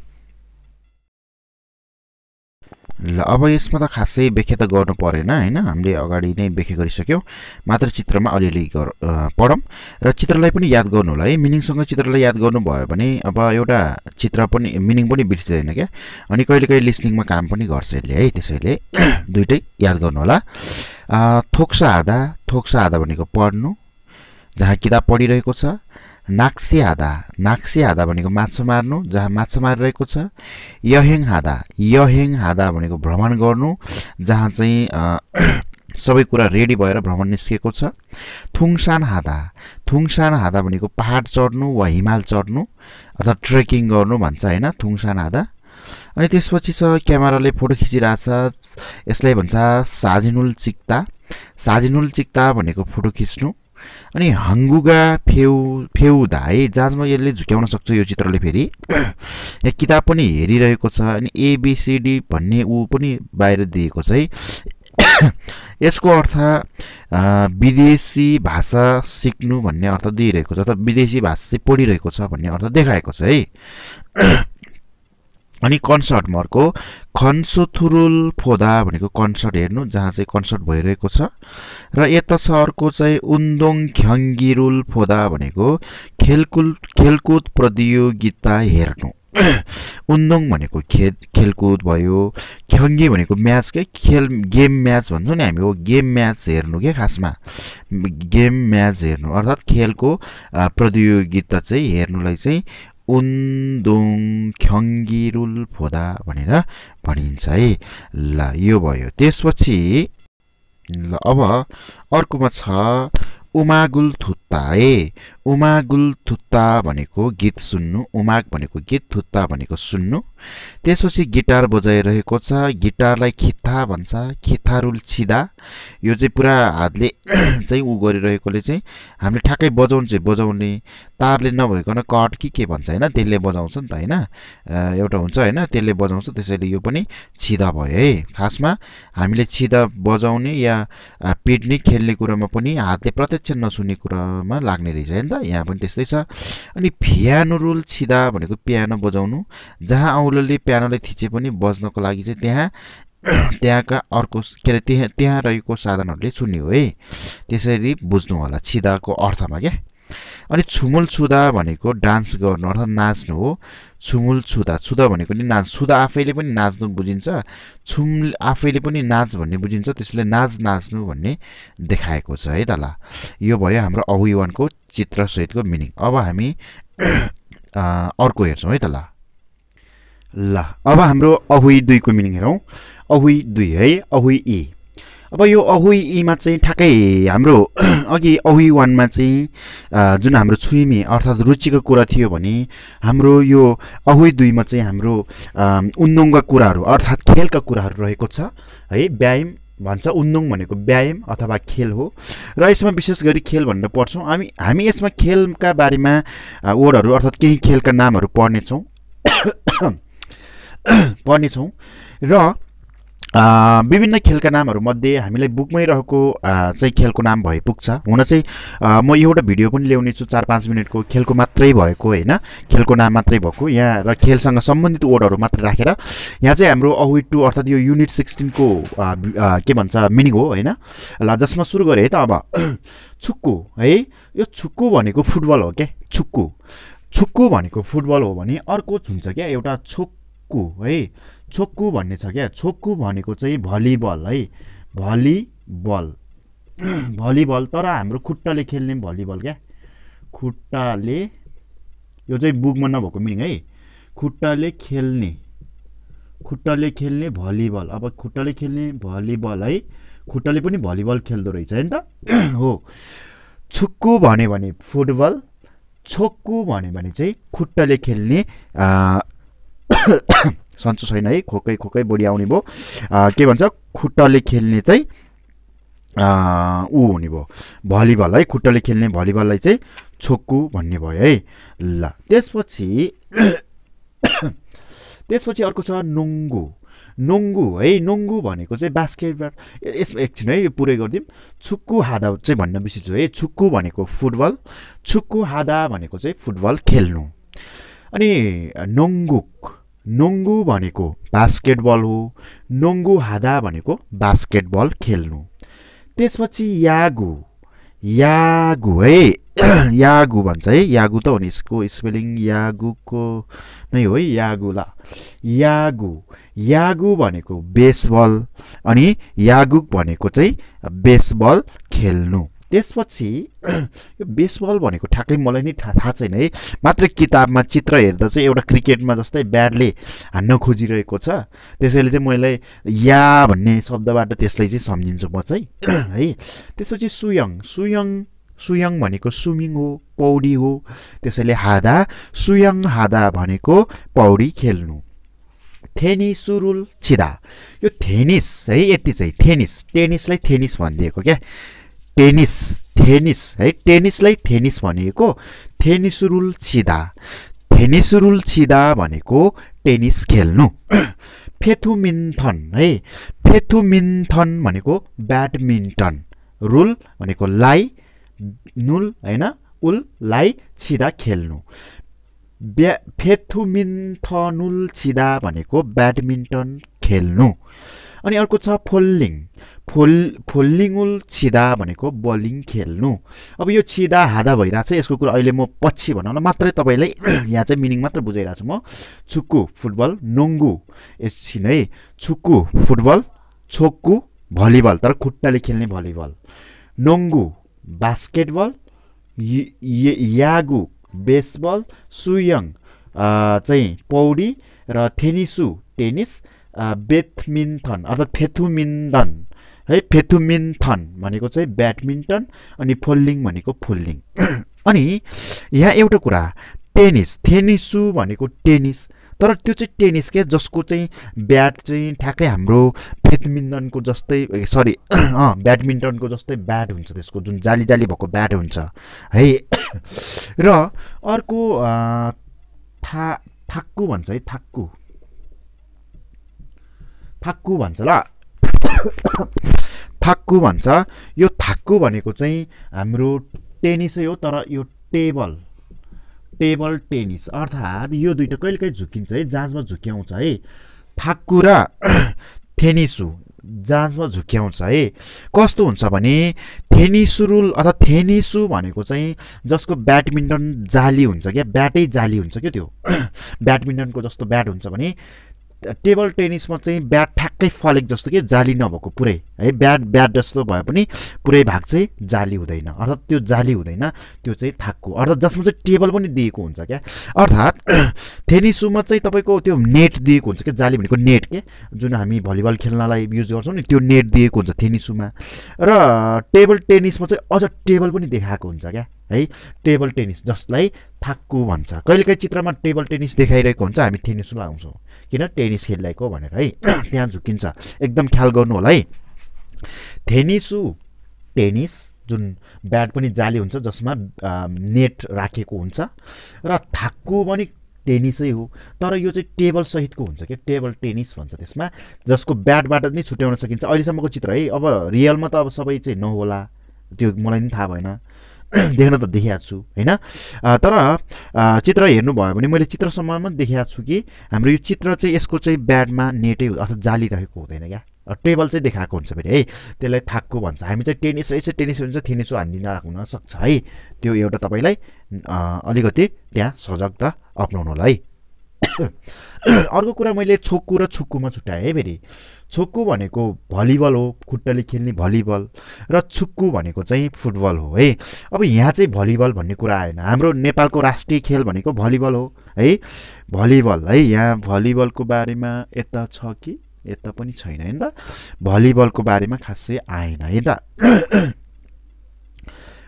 ल अब यसमा त खासै व्याख्या त गर्नु परेन होइन? हामीले अगाडि नै व्याख्या गरिसक्यौँ। मात्र चित्रमा अलिअलि गर पढौँ। र चित्रलाई पनि याद गर्नु होला है? मिनिङसँग चित्रलाई याद गर्नुभयो भने अब एउटा चित्र पनि मिनिङ पनि बिर्सिँदैन क्या? अनि कहिले कहिले लिसनिङमा काम पनि गर्छ यसले है? त्यसैले (clears throat) दुइटै याद गर्नु होला। थोक्सा आधा थोक्सा आधा भनेको पढ्नु जहाँ किताब पढिरहेको छ। नाक्सी हादा नाक्सी हादा भनेको माछा मार्नु जहाँ माछा मारिरहेको छ। यहेङ हादा यहेङ हादा भनेको भ्रमण गर्नु जहाँ चाहिँ (clears throat) सबै कुरा रेडी भएर भ्रमण निस्किएको छ। थुङसान हादा थुङसान हादा भनेको पहाड चढ्नु वा हिमाल चढ्नु अथवा ट्रेकिङ गर्नु भन्छ होइन थुङसान हादा अनि त्यसपछि छ क्यामेराले फोटो खिचिरहेछ यसलाई भन्छ साजिनुल चिक्ता। साजिनुल चिक्ता भनेको फोटो खिच्नु। अनि हङ्गुगा फेउ फेउदा है जहाँमा यसले झुक्याउन सक्छ यो चित्रले फेरि। (coughs) यहाँ किताब पनि हेरिरहेको छ अनि एबिसिडी भन्ने ऊ पनि बाहिर दिएको छ है। (coughs) यसको अर्थ विदेशी भाषा सिक्नु भन्ने अर्थ दिइरहेको छ अथवा विदेशी भाषा चाहिँ पढिरहेको छ भन्ने अर्थ देखाएको छ है। अनि कन्सर्ट मर्को खन्सोथुरुल फोदा भनेको कन्सर्ट हेर्नु जहाँ चाहिँ कन्सर्ट भइरहेको छ। र यता छ अर्को चाहिँ उन्दोङ ख्याङ्गिरुल फोदा भनेको खेलकुद खेलकुद प्रतियोगिता हेर्नु। (coughs) उन्दोङ भनेको खेल खेलकुद भयो ख्याङ्गी भनेको म्याच के? खेल गेम म्याच भन्छौँ नि हामी हो गेम म्याच हेर्नु के खासमा? गेम म्याच हेर्नु। अर्थात् खेलको प्रतियोगिता चाहिँ हेर्नुलाई चाहिँ उन्दुङ ख्यङ्गिरुल फोदा भनेर भनिन्छ है ल यो भयो त्यसपछि ल अब अर्कोमा छ उमागुल थुत्ता है उमागुल थुत्ता भनेको गीत सुन्नु उमाग भनेको गीत थुत्ता भनेको सुन्नु। त्यसपछि गिटार बजाइरहेको छ। गिटारलाई खित्था भन्छ खिथारुल छिदा। यो चाहिँ पुरा हातले (clears throat) चाहिँ ऊ गरिरहेकोले चाहिँ हामीले ठ्याक्कै बजाउनु चाहिँ बजाउने। तारले नभइकन कट कि के भन्छ होइन? त्यसले बजाउँछ नि त होइन? एउटा हुन्छ होइन? त्यसले बजाउँछ त्यसैले यो पनि छिदा भयो है? खासमा हामीले छिदा बजाउने या पिटनिक खेल्ने कुरामा पनि हातले प्रत्यक्ष नसुन्ने कुरामा लाग्ने रहेछ होइन त यहाँ पनि त्यस्तै छ। अनि पियानो रोल छिदा भनेको पियानो बजाउनु। जहाँ औलोले पियानोलाई थिचे पनि बज्नको लागि चाहिँ त्यहाँ त्यहाँका अर्को के अरे त्यहाँ त्यहाँ रहेको साधनहरूले सुन्ने हो। त्यसरी बुझ्नु होला छिदाको अर्थमा क्या। अनि छुमुल छुदा भनेको डान्स गर्नु अर्थात् नाच्नु हो। छुमुल छुदा छुदा भनेको नि नाच। छुदा आफैले पनि नाच्नु बुझिन्छ। छुम आफैले पनि नाच भन्ने बुझिन्छ। त्यसले नाच नाच्नु भन्ने देखाएको छ है त ल यो भयो हाम्रो अहुवानको चित्रसहितको मिनिङ। अब हामी (coughs) अर्को हेर्छौँ है त ल। ल अब हाम्रो अहुई दुईको मिनिङ हेरौँ। अहुई दुई है अहुई इ अब यो अहुई इमा चाहिँ ठ्याक्कै हाम्रो (coughs) अघि अहुई वानमा चाहिँ जुन हाम्रो छुइमी अर्थात् रुचिको कुरा थियो भने हाम्रो यो अहुई दुईमा चाहिँ हाम्रो उन्नोङका कुराहरू अर्थात् खेलका कुराहरू रहेको छ। है व्यायाम भन्छ उन्नोङ भनेको व्यायाम अथवा खेल हो। र यसमा विशेष गरी खेल भनेर पढ्छौँ। हामी हामी यसमा खेलका बारेमा वर्डहरू अर्थात् केही खेलका नामहरू पढ्नेछौँ। (coughs) पढ्नेछौँ। र विभिन्न खेलका नामहरूमध्ये हामीलाई बुकमै रहेको चाहिँ खेलको नाम भए पुग्छ। हुन चाहिँ म एउटा भिडियो पनि ल्याउने छु चार पाँच मिनटको। खेलको मात्रै भएको होइन। खेलको नाम मात्रै भएको। यहाँ र खेलसँग सम्बन्धित वर्डहरू मात्रै राखेर यहाँ चाहिँ हाम्रो अवि टू अर्थात् यो युनिट सिक्सटिनको के भन्छ मिनिङ हो होइन। ल जसमा सुरु गरेँ है त अब। (clears throat) छुक्कु है। यो छुक्कु भनेको फुटबल हो क्या? छुक्कु। छुक्कु भनेको फुटबल हो भने अर्को हुन्छ क्या? एउटा छोक्कु है। छोक्कु भन्ने छ क्या। छोक्कु भनेको चाहिँ भलिबल है। भलिबल। (clears throat) भलिबल तर हाम्रो खुट्टाले खेल्ने भलिबल क्या। खुट्टाले यो चाहिँ बुकमा नभएको मिनिङ है। खुट्टाले खेल्ने। खुट्टाले खेल्ने भलिबल। अब खुट्टाले खेल्ने भलिबल है। खुट्टाले पनि भलिबल खेल्दो रहेछ है नि त। (clears throat) हो। छुक्कु भन्यो भने फुटबल। छोक्कु भन्यो भने चाहिँ खुट्टाले खेल्ने सन्चो छैन है खोकै खोकै बढी आउने भयो। के भन्छ खुट्टाले खेल्ने चाहिँ ऊ हुने भयो। भलिबल है खुट्टाले खेल्ने भलिबललाई चाहिँ छोक्कु भन्ने भयो है। ल त्यसपछि (coughs) त्यसपछि अर्को छ नोङ्गु। नोङ्गु है नोङ्गु भनेको चाहिँ बास्केटबल यसमा एकछिन है यो पुरै गरिदिउँ छुक्कु हादा चाहिँ भन्न बिर्सिन्छु है छुक्कु भनेको फुटबल छुक्कु हादा भनेको चाहिँ फुटबल खेल्नु। अनि नोङ्गुक। नोङ्गु भनेको बास्केटबल हो। नोङ्गु हादा भनेको बास्केटबल खेल्नु। त्यसपछि यागु। यागु है। (clears throat) यागु भन्छ है। यागु त हो नि यसको स्पेलिङ यागुको नै हो है यागु ल। यागु। यागु भनेको बेसबल अनि यागुक भनेको चाहिँ बेसबल खेल्नु। त्यसपछि यो (clears throat) बेसबल भनेको ठ्याक्कै मलाई नि थाहा थाहा छैन है। मात्र किताबमा चित्र हेर्दा चाहिँ एउटा क्रिकेटमा जस्तै ब्याटले हान्न खोजिरहेको छ। त्यसैले चाहिँ मैले या भन्ने शब्दबाट त्यसलाई चाहिँ सम्झिन्छु म चाहिँ (clears throat) है। त्यसपछि सुयङ। सुयङ सुयङ भनेको स्विमिङ हो पौडी हो। त्यसैले हादा सुयङ हादा भनेको पौडी खेल्नु। थेनी सुरुल छिदा। यो थेनिस है यति चाहिँ थेनिस टेनिसलाई थेनिस भनिदिएको क्या। टेनिस थेनिस है? टेनिसलाई थेनिस भनेको थेनिसुरुल छिदा थेनिसुरुल छिदा भनेको टेनिस खेल्नु। (clears throat) फेथुमिन्थन है? फेथुमिन्थन भनेको ब्याडमिन्टन। रुल भनेको लाई नुल होइन? उल लाई छिदा खेल्नु। ब्या फेथुमिन्थनुल छिदा भनेको ब्याडमिन्टन खेल्नु। अनि अर्को छ फोल्लिङ। फोल फोल्लिङुल छिदा भनेको बलिङ खेल्नु। अब यो छिदा हादा भइरहेको छ यसको कुरा अहिले म पछि भनौँ न मात्रै तपाईँलाई (clears throat) यहाँ चाहिँ मिनिङ मात्र बुझाइरहेको छु म। छुक्कु फुटबल नोङ्गु एकछिन है छुक्कु फुटबल छोक्कु भलिबल तर खुट्टाले खेल्ने भलिबल। नोङ्गु बास्केटबल यागु बेसबल सुयङ चाहिँ पौडी र थेनिसु टेनिस बेथमिन्थन अर्थात् फेथुमिन्थन है फेथुमिन्थन भनेको चाहिँ ब्याडमिन्टन अनि फोल्डिङ भनेको फोल्डिङ अनि यहाँ एउटा कुरा टेनिस थेनिसु भनेको टेनिस तर त्यो चाहिँ टेनिस क्या जसको चाहिँ ब्याट चाहिँ ठ्याक्कै हाम्रो फेथमिन्टनको जस्तै सरी ब्याडमिन्टनको जस्तै ब्याट हुन्छ त्यसको जुन जाली जाली भएको ब्याट हुन्छ है र अर्को था थाक्कु भन्छ है थाक्कु थाक्कु भन्छ ल थाक्कु भन्छ यो थाक्कु भनेको चाहिँ हाम्रो टेनिसै हो तर यो टेबल टेबल टेनिस अर्थात् यो दुइटा कहिले कहिले झुकिन्छ है जाँचमा झुक्याउँछ है थाक्कु र थेनिसु जाँचमा झुक्याउँछ है कस्तो हुन्छ भने थेनिसुरुल अथवा थेनिसु भनेको चाहिँ जसको ब्याडमिन्टन जाली हुन्छ क्या ब्याटै जाली हुन्छ क्या त्यो ब्याडमिन्टनको जस्तो ब्याट हुन्छ भने टेबल टेनिसमा चाहिँ ब्याट ठ्याक्कै फलेको जस्तो कि जाली नभएको पुरै। है ब्याट ब्याट जस्तो भए पनि पुरै भाग चाहिँ जाली हुँदैन। अर्थात् त्यो जाली हुँदैन त्यो चाहिँ थाकको। अर्थात् जसमा चाहिँ टेबल पनि दिएको हुन्छ क्या। अर्थात् (clears throat) टेनिसुमा चाहिँ तपाईँको त्यो नेट दिएको हुन्छ क्या जाली भनेको नेट के? जुन हामी भलिबल खेल्नलाई युज गर्छौँ नि त्यो नेट दिएको हुन्छ टेनिसुमा। र टेबल टेनिसमा चाहिँ अझ टेबल पनि देखाएको हुन्छ क्या। है टेबल टेनिस जसलाई थाक्कु भन्छ। कहिलेकाहीँ चित्रमा टेबल टेनिस देखाइरहेको हुन्छ हामी टेनिस लगाउँछौँ किन? टेनिस खेलिरहेको भनेर है (clears throat) त्यहाँ झुकिन्छ। एकदम ख्याल गर्नु होला है। थेनिसु टेनिस जुन ब्याट पनि जाली हुन्छ जसमा नेट राखेको हुन्छ र थाक्कु पनि टेनिसै हो। तर यो चाहिँ टेबल सहितको हुन्छ कि टेबल टेनिस भन्छ त्यसमा जसको ब्याटबाट नै छुट्याउन सकिन्छ। अहिलेसम्मको चित्र है अब रियलमा त अब सबै चाहिँ नहोला त्यो मलाई पनि थाहा भएन। (clears throat) देख्न त देखिरहेको छु होइन? तर चित्र हेर्नुभयो भने मैले चित्रसम्ममा देखिरहेको छु कि हाम्रो यो चित्र चाहिँ यसको चाहिँ ब्याडमा नेटै अर्थात् जाली रहेको हुँदैन क्या? टेबल चाहिँ देखाएको हुन्छ फेरि है? त्यसलाई थाकको भन्छ। हामी चाहिँ टेनिस रहेछ टेनिस हुन्छ थेनिसो हानिदिन हुन सक्छ है? त्यो एउटा तपाईँलाई अलिकति त्यहाँ सजगता अप्नाउनु होला है? (clears throat) अर्को कुरा मैले छोक्कु र छुक्कुमा छुट्याएँ है फेरि। छोक्कु भनेको भलिबल हो खुट्टाले खेल्ने भलिबल र छुक्कु भनेको चाहिँ फुटबल हो है। अब यहाँ चाहिँ भलिबल भन्ने कुरा आएन। हाम्रो नेपालको राष्ट्रिय खेल भनेको भलिबल हो है। भलिबल है यहाँ भलिबलको बारेमा यता छ कि यता पनि छैन होइन त। भलिबलको बारेमा खासै आएन है त।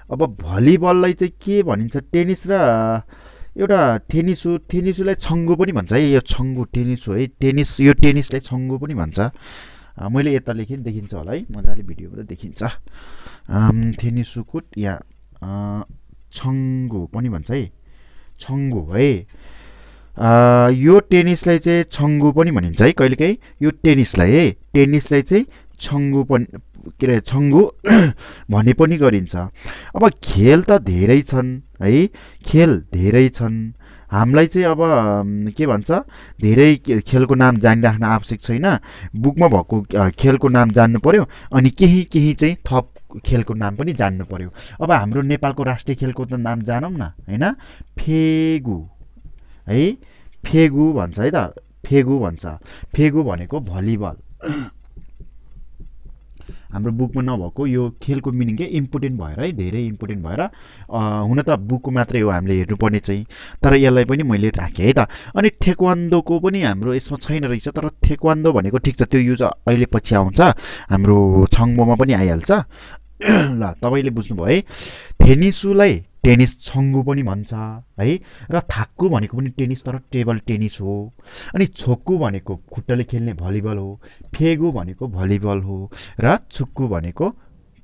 अब भलिबललाई चाहिँ के भनिन्छ? टेनिस र एउटा टेनिसु टेनिसुलाई छङ्गु पनि भन्छ। है यो छङ्गु टेनिस हो है टेनिस यो टेनिसलाई छङ्गु पनि भन्छ। मैले यता लेखेँ देखिन्छ होला है मजाले भिडियोबाट देखिन्छ। थेनिसुकुट या छङ्गु पनि भन्छ है छङ्गु है। यो टेनिसलाई चाहिँ छङ्गु पनि भनिन्छ है कहिलेकाहीँ। यो टेनिसलाई है टेनिसलाई चाहिँ छङ्गु पनि के अरे छङ्गु (coughs) भन्ने पनि गरिन्छ। अब खेल त धेरै छन् है? खेल धेरै छन्। हामीलाई चाहिँ अब के भन्छ? धेरै खेलको नाम जानिराख्न आवश्यक छैन। बुकमा भएको खेलको नाम जान्नु पऱ्यो अनि केही केही चाहिँ थप खेलको नाम पनि जान्नु पऱ्यो अब हाम्रो नेपालको राष्ट्रिय खेलको त नाम जानौँ न होइन? फेगु है? फेगु भन्छ है त? फेगु भन्छ। फेगु भनेको भलिबल। हाम्रो बुकमा नभएको यो खेलको मिनिङ के इम्पोर्टेन्ट भएर है धेरै इम्पोर्टेन्ट भएर हुन त बुकको मात्रै हो हामीले हेर्नुपर्ने चाहिँ तर यसलाई पनि मैले राखेँ है त। अनि थेक्वान्दोको पनि हाम्रो यसमा छैन रहेछ तर थेक्वान्दो भनेको ठिक छ त्यो युज अहिले पछि आउँछ हाम्रो छङ्बोमा पनि आइहाल्छ। (clears throat) ल तपाईँले बुझ्नुभयो है। थेनिसुलाई टेनिस छङ्गु पनि भन्छ है? र थाक्कु भनेको पनि टेनिस तर टेबल टेनिस हो। अनि छोक्कु भनेको खुट्टाले खेल्ने भलिबल हो। फेगु भनेको भलिबल हो। र छुक्कु भनेको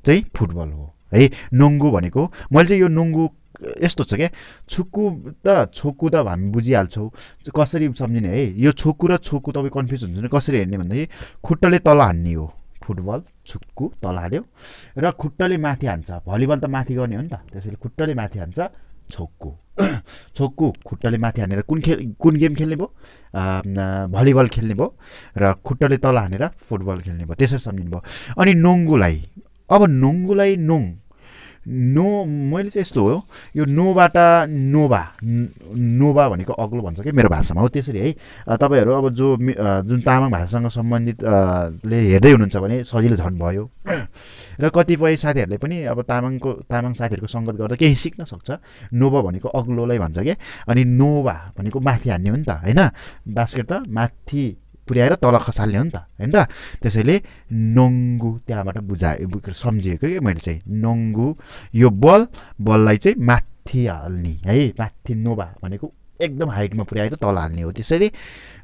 चाहिँ फुटबल हो। है? नोङ्गु भनेको मैले चाहिँ यो नोङ्गु यस्तो छ क्या छुक्कु त छोक्कु त हामी बुझिहाल्छौँ। कसरी सम्झिने है? यो छोक्कु र छोक्कु तपाईँ कन्फ्युज हुन्छ भने कसरी हेर्ने भन्दाखेरि खुट्टाले तल हान्ने हो। फुटबल छुक्कु तल हाल्यो। र खुट्टाले माथि हान्छ। भलिबल त माथि गर्ने हो नि त। त्यसैले खुट्टाले माथि हान्छ छोक्कु। (clears throat) छोक्कु खुट्टाले माथि हानेर कुन खेल कुन गेम खेल्ने भयो? भलिबल खेल्ने भयो। र खुट्टाले तल हानेर फुटबल खेल्ने भयो। त्यसरी सम्झिनु भयो। अनि नोङ्गुलाई अब नोङ्गुलाई नोङ नो मैले चाहिँ यस्तो हो यो नोबाट नोभा नोभा भनेको अग्लो भन्छ कि मेरो भाषामा हो त्यसरी है। तपाईँहरू अब जो जुन तामाङ भाषासँग सम्बन्धित ले हेर्दै हुनुहुन्छ भने सजिलो झन् भयो र कतिपय साथीहरूले पनि अब तामाङको तामाङ साथीहरूको सङ्गत गर्दा केही सिक्न सक्छ। नोभा भनेको अग्लोलाई भन्छ क्या अनि नोभा भनेको माथि हान्ने हो नि त होइन? बास्केट त माथि पुर्याएर तल खसाल्ने हो नि त होइन त? त्यसैले नङ्गु त्यहाँबाट बुझाए सम्झिएको कि मैले चाहिँ नङ्गु यो बल बललाई चाहिँ माथि हाल्ने है? माथि नोभा भनेको एकदम हाइटमा पुर्याएर तल हाल्ने हो। त्यसैले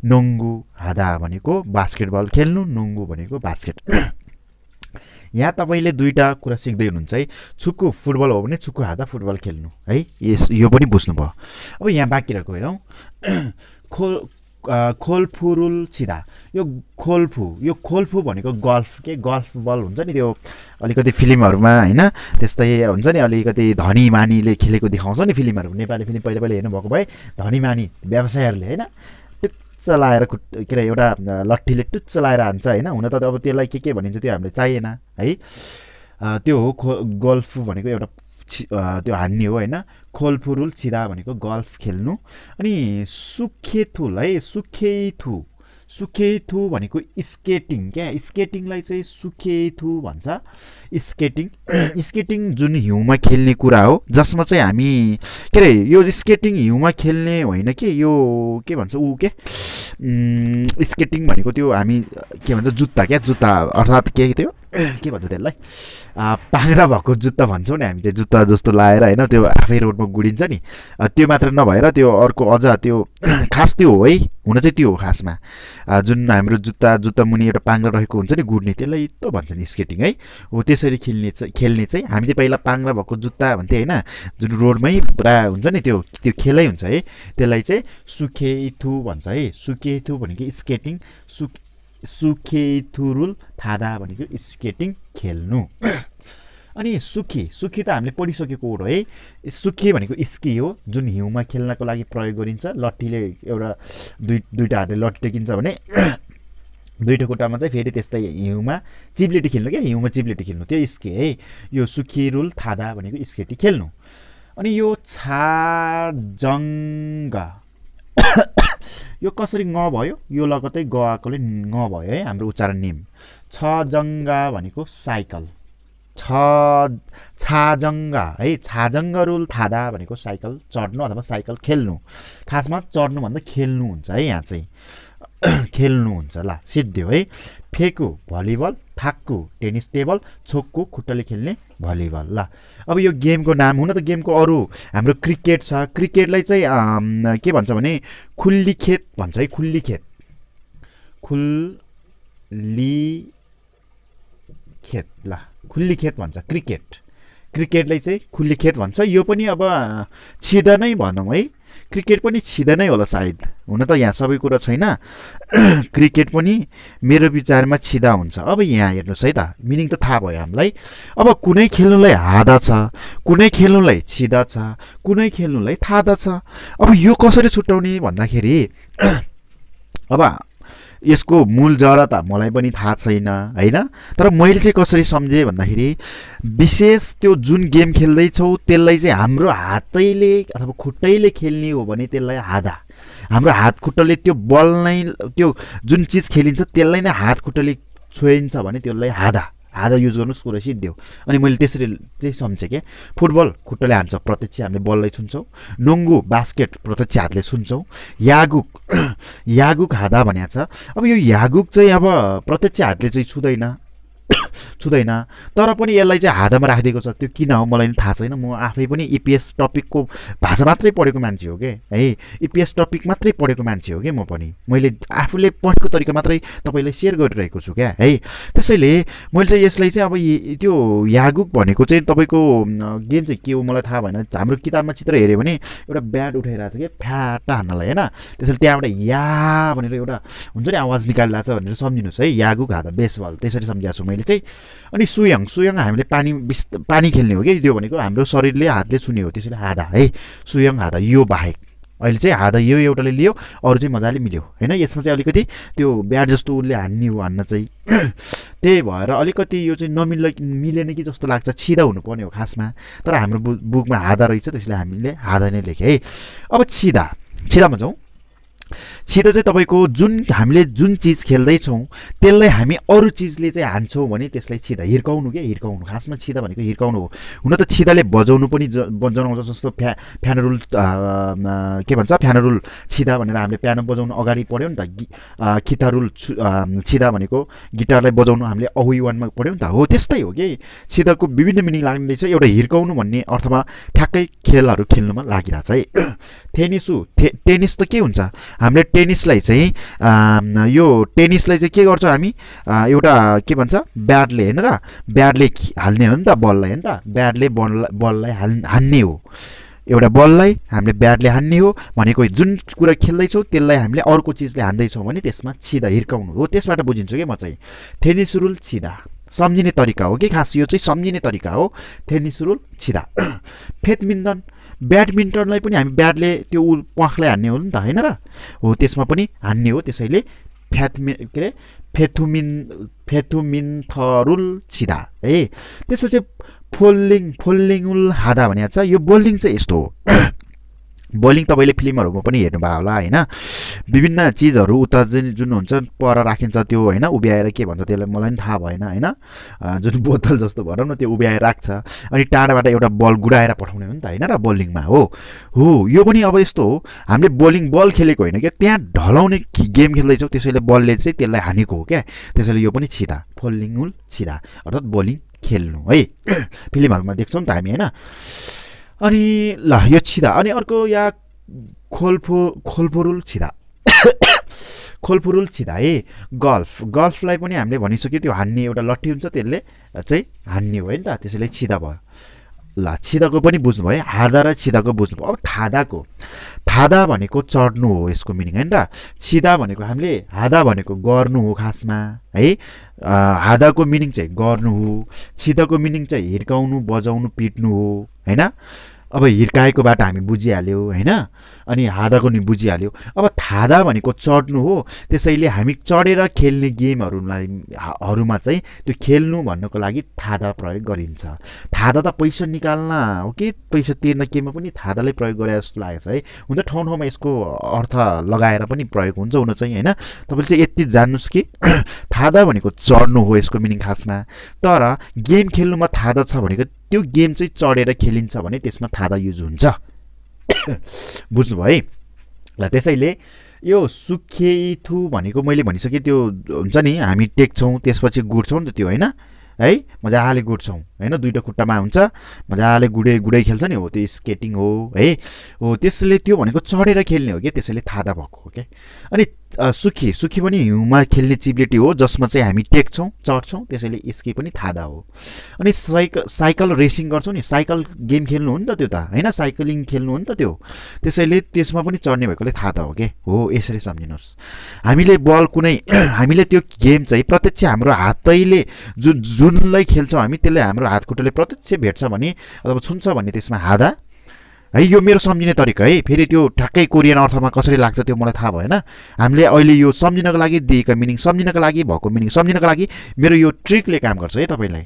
नङ्गु हादा भनेको बास्केटबल खेल्नु नङ्गु भनेको बास्केट। (coughs) यहाँ तपाईँले दुईवटा कुरा सिक्दै हुनुहुन्छ है? छुक्कु फुटबल हो भने छुक्कु हादा फुटबल खेल्नु है? यस यो पनि बुझ्नुभयो। अब यहाँ बाँकी रहेको हेरौँ। (coughs) खो खोलफुरुल छिदा। यो खोल्फु यो खोल्फु भनेको गल्फ के? गल्फ बल हुन्छ नि त्यो अलिकति फिल्महरूमा होइन? त्यस्तै हुन्छ नि अलिकति धनी मानीले खेलेको देखाउँछ नि फिल्महरू। नेपाली फिल्म पहिला पहिला हेर्नुभएको भए धनी मानी व्यवसायहरूले होइन? टुच्च लाएर के अरे एउटा लट्ठीले टुच्च लाएर हान्छ होइन? हुन त अब त्यसलाई के के भनिन्छ त्यो हामीले चाहिएन है? त्यो हो खो गल्फ भनेको एउटा त्यो हान्ने हो होइन। खोलफुरुल छिदा भनेको गल्फ खेल्नु। अनि सुखेथुल है सुखेथु सुखेथु भनेको स्केटिङ क्या? स्केटिङलाई चाहिँ सुखेथु भन्छ। स्केटिङ (clears throat) स्केटिङ जुन हिउँमा खेल्ने कुरा हो जसमा चाहिँ हामी के अरे यो स्केटिङ हिउँमा खेल्ने होइन कि? यो के भन्छ ऊ के? स्केटिङ भनेको त्यो हामी के भन्छ जुत्ता क्या? जुत्ता अर्थात् के थियो? (clears throat) के भन्छ त्यसलाई? पाङ्रा भएको जुत्ता भन्छौँ नि हामी त्यो जुत्ता जस्तो लाएर होइन त्यो आफै रोडमा गुडिन्छ नि। त्यो मात्र नभएर त्यो अर्को अझ त्यो (clears throat) खास त्यो हो है हुन चाहिँ त्यो हो खासमा। जुन हाम्रो जुत्ता जुत्ता मुनि एउटा पाङ्रा रहेको हुन्छ नि गुड्ने त्यसलाई त भन्छ नि स्केटिङ है। हो त्यसरी खेल्ने चाहिँ खेल्ने चाहिँ हामीले पहिला पाङ्रा भएको जुत्ता भन्थ्यो होइन जुन रोडमै पुरा हुन्छ नि त्यो त्यो खेलै हुन्छ है। त्यसलाई चाहिँ सुखेथु भन्छ है। सुकेथु भनेको स्केटिङ सुक सुखेथुरुल थादा भनेको स्केटिङ खेल्नु। अनि सुखी सुखी त हामीले पढिसकेको हो है। सुखी भनेको स्की हो जुन हिउँमा खेल्नको लागि प्रयोग गरिन्छ। लट्ठीले एउटा दुई दुईवटा हातले लट्ठी टेकिन्छ भने (clears throat) दुईवटा खुट्टामा चाहिँ फेरि त्यस्तै हिउँमा चिप्लेटी खेल्नु क्या हिउँमा चिप्लेटी खेल्नु। त्यो स्के है। यो सुखी रुल थादा भनेको स्केटी खेल्नु। अनि यो छाजङ्ग यो कसरी ङ भयो? यो लगतै गएकोले ङ भयो है हाम्रो उच्चारण नियम। छजङ्गा भनेको साइकल। छ छाजङ्गा है छाजङ्ग रुल थादा भनेको साइकल चढ्नु अथवा साइकल खेल्नु। खासमा चढ्नुभन्दा खेल्नु हुन्छ है यहाँ चाहिँ। (clears throat) खेल्नुहुन्छ ल सिद्धियो है। फेकु भलिबल थाक्कु टेनिस टेबल छोक्कु खुट्टाले खेल्ने भलिबल। ल अब यो गेमको नाम हुन त गेमको अरू हाम्रो क्रिकेट छ। क्रिकेटलाई चाहिँ के भन्छ भने खुल्ली खेत भन्छ है खुल्ली खेत खुल्ली खेत ल खुल्ली खेत भन्छ क्रिकेट। क्रिकेटलाई चाहिँ खुल्ली खेत भन्छ। यो पनि अब छिदा नै भनौँ है। क्रिकेट पनि छिँदैन होला सायद। हुन त यहाँ सबै कुरा छैन। (clears throat) क्रिकेट पनि मेरो विचारमा छिदा हुन्छ। अब यहाँ हेर्नुहोस् है त मिनिङ त थाहा भयो हामीलाई। अब कुनै खेल्नुलाई हादा छ कुनै खेल्नुलाई छिदा छ कुनै खेल्नुलाई थादा छ। अब यो कसरी छुट्याउने भन्दाखेरि (clears throat) अब यसको मूल जरा त मलाई पनि थाहा छैन होइन? तर मैले चाहिँ कसरी सम्झेँ भन्दाखेरि विशेष त्यो जुन गेम खेल्दैछौँ त्यसलाई चाहिँ हाम्रो हातैले अथवा खुट्टैले खेल्ने हो भने त्यसलाई हादा। हाम्रो हात खुट्टाले त्यो बल नै त्यो जुन चिज खेलिन्छ त्यसलाई नै हात खुट्टाले छोइन्छ भने त्यसलाई हादा। हात युज गर्नुहोस् कुरो सिद्धियो। अनि मैले त्यसरी चाहिँ सम्झेँ क्या फुटबल खुट्टाले हान्छ प्रत्यक्ष हामीले बललाई छुन्छौँ। नोङ्गु बास्केट प्रत्यक्ष हातले छुन्छौँ। यागुक (clears throat) यागुक हादा भनेको छ। अब यो यागुक चाहिँ अब प्रत्यक्ष हातले चाहिँ छुँदैन। छुँदैन। तर पनि यसलाई चाहिँ हातमा राखिदिएको छ। त्यो किन हो? मलाई थाहा छैन। म आफै पनि इपिएस टपिकको भाषा मात्रै पढेको मान्छे हो कि? है? इपिएस टपिक मात्रै पढेको मान्छे हो कि म पनि? मैले आफूले पढेको तरिका मात्रै तपाईँलाई सेयर गरिरहेको छु क्या है? त्यसैले मैले चाहिँ यसलाई चाहिँ अब त्यो यागुक भनेको चाहिँ तपाईँको गेम चाहिँ के हो मलाई थाहा भएन। हाम्रो किताबमा चित्र हेऱ्यो भने एउटा ब्याट उठाइरहेको छ कि? फ्याटा हान्नलाई होइन त्यसैले त्यहाँबाट या भनेर एउटा हुन्छ नि आवाज निकालिरहेको छ भनेर सम्झिनुहोस् है। यागुक हात बेसबल। त्यसरी सम्झाएको छु मैले चाहिँ। अनि सुयङ सुयङ हामीले पानी बिस पानी खेल्ने हो कि? त्यो भनेको हाम्रो शरीरले हातले छुने हो त्यसैले हादा है? सुयङ हादा यो बाहेक। अहिले चाहिँ हादा यो एउटाले लियो अरू चाहिँ मजाले मिल्यो होइन? यसमा चाहिँ अलिकति त्यो ब्याट जस्तो उसले हान्ने हो हान्न चाहिँ। (clears throat) त्यही भएर अलिकति यो चाहिँ नमिल्ने मिलेन कि जस्तो लाग्छ छिदा हुनुपर्ने हो खासमा। तर हाम्रो बुकमा हादा रहेछ त्यसले हामीले हादा नै लेखेँ है? अब छिदा छिदामा जाउँ। छिटो चाहिँ तपाईँको जुन हामीले जुन चिज खेल्दैछौँ त्यसलाई हामी अरू चिजले चाहिँ हान्छौँ भने त्यसलाई छिदा। हिर्काउनु क्या? हिर्काउनु। खासमा छिदा भनेको हिर्काउनु हो। हुन त छिदाले बजाउनु पनि जनाउँछ जस्तो फ्या फ्यानरुल के भन्छ? फ्यानरुल छिदा भनेर हामीले पियानो बजाउनु अगाडि पढ्यौँ नि त। खितारुल छिदा भनेको गिटारलाई बजाउनु हामीले अहुई वानमा पढ्यौँ नि त। हो त्यस्तै हो कि? छिदाको विभिन्न मिनिङ लाग्ने रहेछ एउटा हिर्काउनु भन्ने अर्थमा ठ्याक्कै खेलहरू खेल्नुमा लागिरहेछ है। (clears throat) टेनिसु थे टेनिस त के हुन्छ? हामीले टेनिसलाई चाहिँ यो टेनिसलाई चाहिँ के गर्छौँ हामी? एउटा के भन्छ? ब्याटले होइन र ब्याटले हाल्ने हो नि त बललाई होइन त। ब्याटले बल बललाई हान् हान्ने हो। एउटा बललाई हामीले ब्याटले हान्ने हो भनेको जुन कुरा खेल्दैछौँ त्यसलाई हामीले अर्को चिजले हान्दैछौँ भने त्यसमा छिदा हिर्काउनु हो। त्यसबाट बुझिन्छु कि म चाहिँ। टेनिस रुल छिदा। सम्झिने तरिका हो कि खास यो चाहिँ सम्झिने तरिका हो टेनिस रुल छिदा फेदमिन्दन ब्याडमिन्टनलाई पनि हामी ब्याटले त्यो उ प्वाखलाई हान्ने हो नि त होइन र हो त्यसमा पनि हान्ने हो त्यसैले फ्याथमि के अरे फेथुमिन फेथुमिन्थरुल छिदा है त्यसपछि फोल्लिङ फोल्लिङुल हादा भनेको छ यो बोल्डिङ चाहिँ यस्तो हो बोलिङ तपाईँले फिल्महरूमा पनि हेर्नुभयो होला होइन? विभिन्न चिजहरू उता जुन जुन हुन्छ पर राखिन्छ त्यो होइन उभ्याएर के भन्छ त्यसलाई मलाई पनि थाहा भएन होइन? जुन बोतल जस्तो भनौँ न त्यो उभ्याएर राख्छ। अनि टाढाबाट एउटा बल गुडाएर पठाउने हो नि त होइन? र बोलिङमा हो। हो यो पनि अब यस्तो हो। हामीले बोलिङ बल खेलेको होइन क्या? त्यहाँ ढलाउने गेम खेल्दैछौँ त्यसैले बलले चाहिँ त्यसलाई हानेको हो क्या? त्यसैले यो पनि छिदा फोल्लिङ छिदा अर्थात् बोलिङ खेल्नु है। (coughs) फिल्महरूमा देख्छौँ नि त हामी होइन? अनि ल यो छिदा अनि अर्को या खोल्फो खोल्फोरुल छिदा खोल्फुरुल छिदा है गल्फ गल्फलाई पनि हामीले भनिसक्यो त्यो हान्ने एउटा लट्ठी हुन्छ त्यसले चाहिँ हान्ने हो नि त त्यसैले छिदा भयो ल छिदाको पनि बुझ्नुभयो हादा र छिदाको बुझ्नुभयो अब थादाको थादा भनेको चढ्नु हो यसको मिनिङ होइन त छिदा भनेको हामीले हादा भनेको गर्नु हो खासमा है हादाको मिनिङ चाहिँ गर्नु हो छिदाको मिनिङ चाहिँ हिर्काउनु बजाउनु पिट्नु हो होइन अब हिर्काएकोबाट हामी बुझिहाल्यौँ होइन अनि हादाको नि बुझिहाल्यो। अब थादा भनेको चढ्नु हो त्यसैले हामी चढेर खेल्ने गेमहरूलाई हरूमा चाहिँ त्यो खेल्नु भन्नको लागि थादा प्रयोग गरिन्छ। थादा त पैसा निकाल्न हो कि? पैसा तिर्न केमा पनि थादालाई प्रयोग गरे जस्तो लागेको छ है। हुन्छ ठाउँ ठाउँमा यसको अर्थ लगाएर पनि प्रयोग हुन्छ हुन चाहिँ होइन। तपाईँले चाहिँ यति जान्नुहोस् कि (clears throat) थादा भनेको चढ्नु हो यसको मिनिङ खासमा। तर गेम खेल्नुमा थादा छ भनेको त्यो गेम चाहिँ चढेर खेलिन्छ भने त्यसमा थादा युज हुन्छ। (coughs) बुझ्नुभयो है? ल त्यसैले यो सुखेथु भनेको मैले भनिसकेँ त्यो हुन्छ नि हामी टेक्छौँ त्यसपछि गुड्छौँ नि त त्यो होइन? है मजाले गुड्छौँ। होइन दुइटा खुट्टामा हुन्छ। मजाले गुडे गुडै खेल्छ नि। हो त्यो स्केटिङ हो है। हो त्यसले त्यो भनेको चढेर खेल्ने हो कि? त्यसैले थाहा भएको हो क्या अनि सुखी। सुखी पनि हिउँमा खेल्ने चिप्लेटी हो जसमा चाहिँ हामी टेक्छौँ चढ्छौँ त्यसैले स्की पनि थादा हो। अनि साइकल साइकल रेसिङ गर्छौँ नि। साइकल गेम खेल्नु हो नि त त्यो त होइन? साइक्लिङ खेल्नु हो नि त त्यो। त्यसैले त्यसमा पनि चढ्ने भएकोले थाहा हो कि हो यसरी सम्झिनुहोस्। हामीले बल कुनै (clears throat) हामीले त्यो गेम चाहिँ प्रत्यक्ष हाम्रो हातैले जुन जुनलाई खेल्छौँ हामी त्यसले हाम्रो हातखुट्टाले प्रत्यक्ष भेट्छ भने अथवा छुन्छ भने त्यसमा हादा। है यो मेरो सम्झिने तरिका है। फेरि त्यो ठ्याक्कै कोरियन अर्थमा कसरी लाग्छ त्यो मलाई थाहा भएन। हामीले अहिले यो सम्झिनको लागि दिएका मिनिङ सम्झिनको लागि भएको मिनिङ सम्झिनको लागि मेरो यो ट्रिकले काम गर्छ है तपाईँलाई।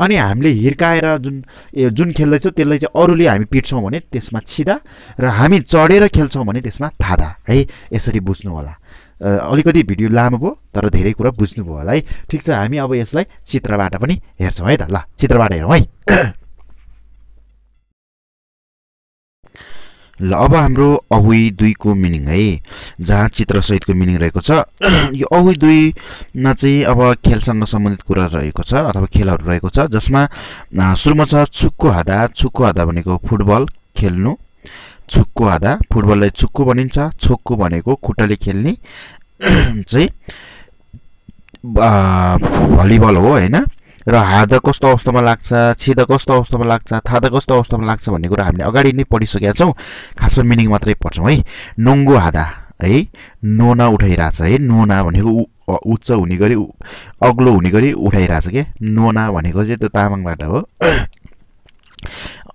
अनि हामीले हिर्काएर जुन जुन खेल्दैछौँ त्यसलाई चाहिँ अरूले हामी पिट्छौँ भने त्यसमा छिदा र हामी चढेर खेल्छौँ भने त्यसमा थादा। है यसरी बुझ्नु होला अलिकति भिडियो लामो भयो तर धेरै कुरा बुझ्नुभयो होला है। ठिक छ हामी अब यसलाई चित्रबाट पनि हेर्छौँ है त। ल चित्रबाट हेरौँ है। ल अब हाम्रो अहुई दुईको मिनिङ है। जहाँ चित्रसहितको मिनिङ रहेको छ। यो अहुई दुईमा चाहिँ अब खेलसँग सम्बन्धित कुरा रहेको छ अथवा खेलहरू रहेको छ जसमा सुरुमा छ छुक्को हादा। छुक्को हादा भनेको फुटबल खेल्नु। छुक्को हादा फुटबललाई छुक्को भनिन्छ। छोक्को भनेको खुट्टाले खेल्ने (clears throat) चाहिँ भलिबल हो होइन? र हाद कस्तो अवस्थामा लाग्छ छिदा कस्तो अवस्थामा लाग्छ थादा कस्तो अवस्थामा लाग्छ भन्ने कुरा हामीले अगाडि नै पढिसकेका छौँ। खासमा मिनिङ मात्रै पढ्छौँ है? नोङ्गो हादा है? नोना उठाइरहेछ है? नोना भनेको उच्च हुने गरी अग्लो हुने गरी उठाइरहेछ क्या नोना भनेको चाहिँ त्यो तामाङबाट हो।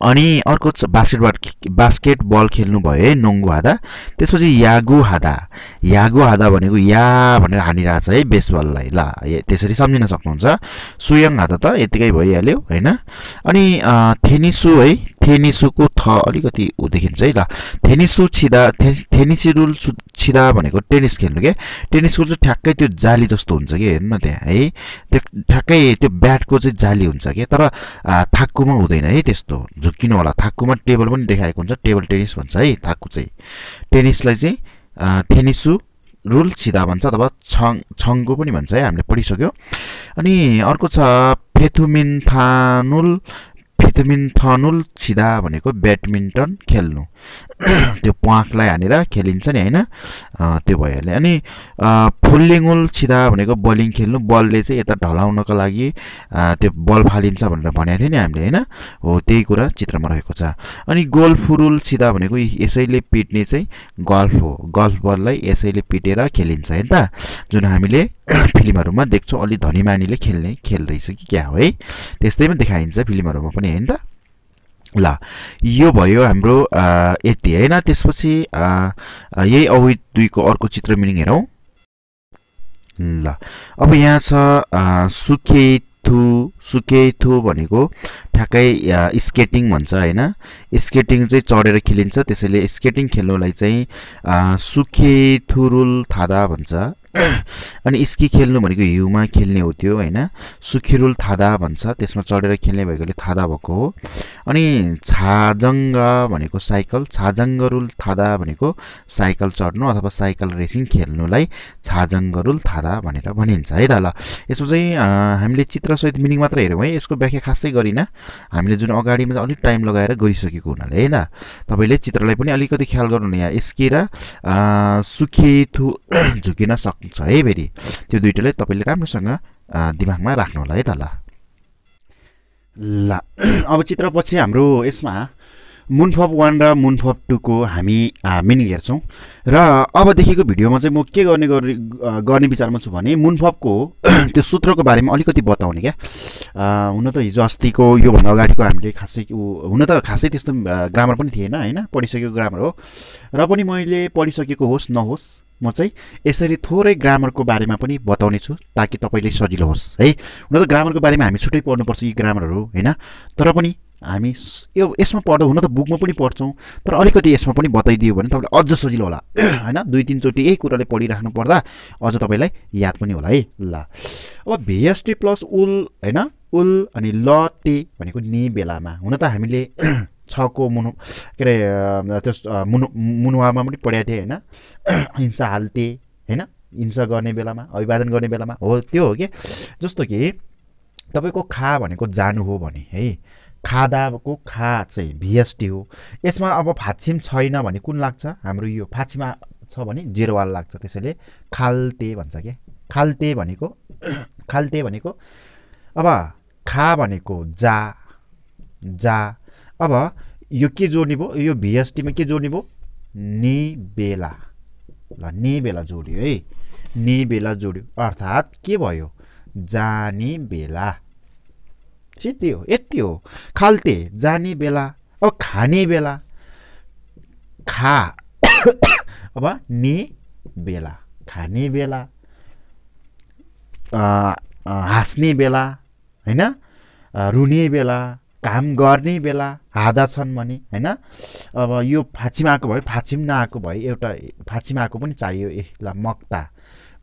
अनि अर्को बास्केटबल बास्केट बल खेल्नुभयो है नोङ्गो हादा त्यसपछि यागु हादा यागु हादा भनेको या भनेर हानिरहेछ है बेसबललाई ल त्यसरी सम्झिन सक्नुहुन्छ। सुयङ हादा त यतिकै भइहाल्यो होइन? अनि थेनिसु है थेनिसुको थ अलिकति ऊ देखिन्छ है ल थेनिसु छिदा थे थेनिसी रुल छिदा भनेको टेनिस खेल्नु क्या टेनिसको चाहिँ ठ्याक्कै त्यो जाली जस्तो हुन्छ कि हेर्नु न त्यहाँ है त्यो ठ्याक्कै त्यो ब्याटको चाहिँ जाली हुन्छ कि तर थाक्कुमा हुँदैन है त्यस्तो झुक्किनु होला थाक्कुमा टेबल पनि देखाएको हुन्छ टेबल टेनिस भन्छ है थाक्कु चाहिँ टेनिसलाई चाहिँ थेनिसु रुल छिदा भन्छ अथवा छङ छङ्गो पनि भन्छ है हामीले पढिसक्यो अनि अर्को छ फेथुमिन्थानुल थनुल छिदा भनेको ब्याडमिन्टन खेल्नु। (clears throat) त्यो प्वाखलाई हानेर खेलिन्छ नि होइन? त्यो भइहाल्यो अनि फुल्लिङुल छिदा भनेको बलिङ खेल्नु। बलले चाहिँ यता ढलाउनको लागि त्यो बल फालिन्छ भनेर भनेको थियो नि हामीले होइन? हो त्यही कुरा चित्रमा रहेको छ। अनि गोल्फ फुरुल छिदा भनेको यसैले पिट्ने चाहिँ गल्फ हो। गल्फ बललाई यसैले पिटेर खेलिन्छ होइन त? जुन हामीले (clears throat) फिल्महरूमा देख्छौँ अलि धनी मानीले खेल्ने खेल रहेछ कि क्या हो है? त्यस्तैमा देखाइन्छ फिल्महरूमा पनि होइन? ल। यो भयो हाम्रो यति होइन त्यसपछि यही अवैध दुईको अर्को चित्र मिनिङ हेरौँ। ल। अब यहाँ छ सुकेथु सुकेथु भनेको ठ्याक्कै स्केटिङ भन्छ होइन? स्केटिङ चाहिँ चढेर खेलिन्छ त्यसैले स्केटिङ खेल्नुलाई चाहिँ सुखे थुरुल थादा भन्छ। (clears throat) अनि स्की खेल्नु भनेको हिउँमा खेल्ने हो त्यो होइन? सुखिरुल थादा भन्छ त्यसमा चढेर खेल्ने भएकोले थादा भएको हो। अनि छाजङ्ग भनेको साइकल छाजङ्गरुल थादा भनेको साइकल चढ्नु अथवा साइकल रेसिङ खेल्नुलाई छाजङ्गरुल थादा भनेर भनिन्छ है त ल। यसमा चाहिँ हामीले चित्रसहित मिनिङ मात्र हेऱ्यौँ है यसको व्याख्या खासै गरिनँ। हामीले जुन अगाडिमा अलिक टाइम लगाएर गरिसकेको हुनाले है त तपाईँले चित्रलाई पनि अलिकति ख्याल गर्नु यहाँ स्केर सुखी थु (clears throat) झुकिन सक् छ है फेरि? त्यो दुइटालाई तपाईँले राम्रोसँग दिमागमा राख्नु होला है त ल। (clears throat) अब चित्रपछि हाम्रो यसमा मुनफप वान र मुनफप टूको हामी मिनिङ हेर्छौँ। र अबदेखिको भिडियोमा चाहिँ म के गर्ने गर्ने विचारमा छु भने मुनफपको (clears throat) त्यो सूत्रको बारेमा अलिकति बताउने क्या। हुन त हिजो अस्तिको योभन्दा अगाडिको हामीले खासै हुन त खासै त्यस्तो ग्रामर पनि थिएन होइन? पढिसकेको ग्रामर हो। र पनि मैले पढिसकेको होस् नहोस् म चाहिँ यसरी थोरै ग्रामरको बारेमा पनि बताउने छु ताकि तपाईँले सजिलो होस् है? हुन त ग्रामरको बारेमा हामी छुट्टै पढ्नुपर्छ यी ग्रामरहरू होइन? तर पनि हामी यो यसमा पढ्दा हुन त बुकमा पनि पढ्छौँ तर अलिकति यसमा पनि बताइदियो भने तपाईँलाई अझ सजिलो होला। (clears throat) होइन? दुई तिनचोटि यही कुराले पढिराख्नु पर्दा अझ तपाईँलाई याद पनि होला है। ल अब भिएसटी प्लस उल होइन? उल अनि ल टे भनेको नि बेलामा। हुन त हामीले (clears throat) छको मुनु के अरे त्यस मुनु मुनुवामा पनि पढाएको थिएँ होइन? (clears throat) हिंसा हाल्थे होइन? हिंसा गर्ने बेलामा अभिवादन गर्ने बेलामा हो त्यो हो कि? जस्तो कि तपाईँको खा भनेको जानु हो भने है? खादाको खा चाहिँ भिएसटी हो। यसमा अब फाछिम छैन भने कुन लाग्छ? हाम्रो यो फाछिमा छ भने जेरोवाल लाग्छ त्यसैले खाल्ते भन्छ क्या खाल्ते भनेको (clears throat) खाल्ते भनेको अब खा भनेको जा जा। अब यो के जोड्ने भयो? यो भिएसटीमा के जोड्ने भयो? नि बेला। ल नि बेला जोड्यो है। नि बेला जोड्यो। अर्थात् के भयो? जाने बेला। यति हो यति हो खाल्टे जाने बेला अब खाने बेला। खा। (coughs) अब ने बेला। खाने बेला। हाँस्ने बेला होइन? रुने बेला काम गर्ने बेला हादा छन् भने होइन? अब यो फाँचिमा आएको भयो फाँचिम नआएको भयो एउटा फाँचिमा आएको पनि चाहियो ए ल मक्ता।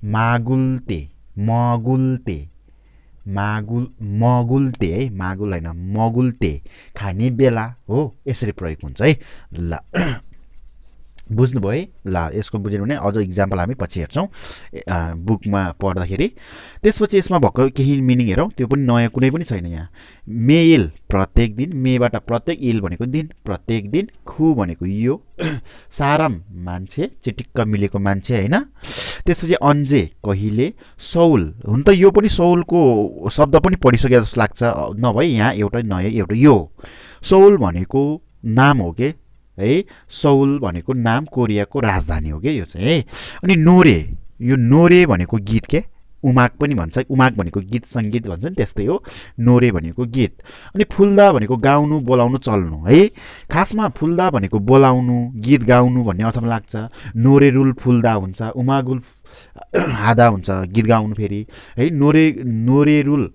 मागुल्ते मगुल्ते। मागुल मगुल्ते है। मागुल होइन मगुल्ते खाने बेला हो यसरी प्रयोग हुन्छ है। ल बुझ्नुभयो है? ल यसको बुझ्यो भने अझ इक्जाम्पल हामी पछि हेर्छौँ। बुकमा पढ्दाखेरि। त्यसपछि यसमा भएको केही मिनिङ हेरौँ। त्यो पनि नयाँ कुनै पनि छैन यहाँ। मेल प्रत्येक दिन। मेबाट प्रत्येक इल भनेको दिन प्रत्येक दिन। खु भनेको यो। (clears throat) साराम मान्छे चिटिक्क मिलेको मान्छे होइन। त्यसपछि अन्जे कहिले? सौल। हुन त यो पनि सौलको शब्द पनि पढिसके जस्तो लाग्छ। नभए यहाँ एउटा नयाँ एउटा यो। सौल भनेको नाम हो कि? है? सौल भनेको नाम कोरियाको राजधानी हो क्या यो चाहिँ है? अनि नोरे यो नोरे भनेको गीत के? उमाग पनि भन्छ उमाग भनेको गीत सङ्गीत भन्छ नि त्यस्तै हो। नोरे भनेको गीत। अनि फुल्दा भनेको गाउनु बोलाउनु चल्नु है? खासमा फुल्दा भनेको बोलाउनु गीत गाउनु भन्ने अर्थमा लाग्छ। नोरे रुल फुल्दा हुन्छ उमागुल (clears throat) हादा हुन्छ गीत गाउनु फेरि है? नोरे नोरे रुल